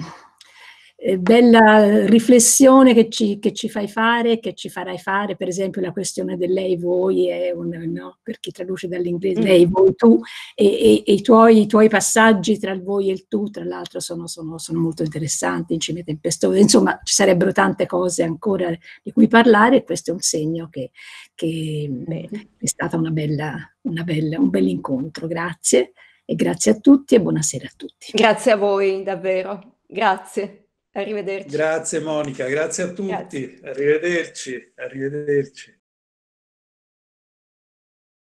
eh, bella riflessione che ci, che ci, fai fare, che ci farai fare, per esempio la questione del lei, voi, è un, no? per chi traduce dall'inglese, mm. lei, voi, tu, e, e, e i, tuoi, i, tuoi, passaggi tra il voi e il tu, tra l'altro, sono, sono, sono, molto interessanti, incime tempestose, insomma ci sarebbero tante cose ancora di cui parlare e questo è un segno che, che è stato una bella, una bella, un bel incontro. Grazie e grazie a tutti e buonasera a tutti. Grazie a voi, davvero. Grazie. Arrivederci. Grazie Monica, grazie a tutti. Grazie. Arrivederci, arrivederci.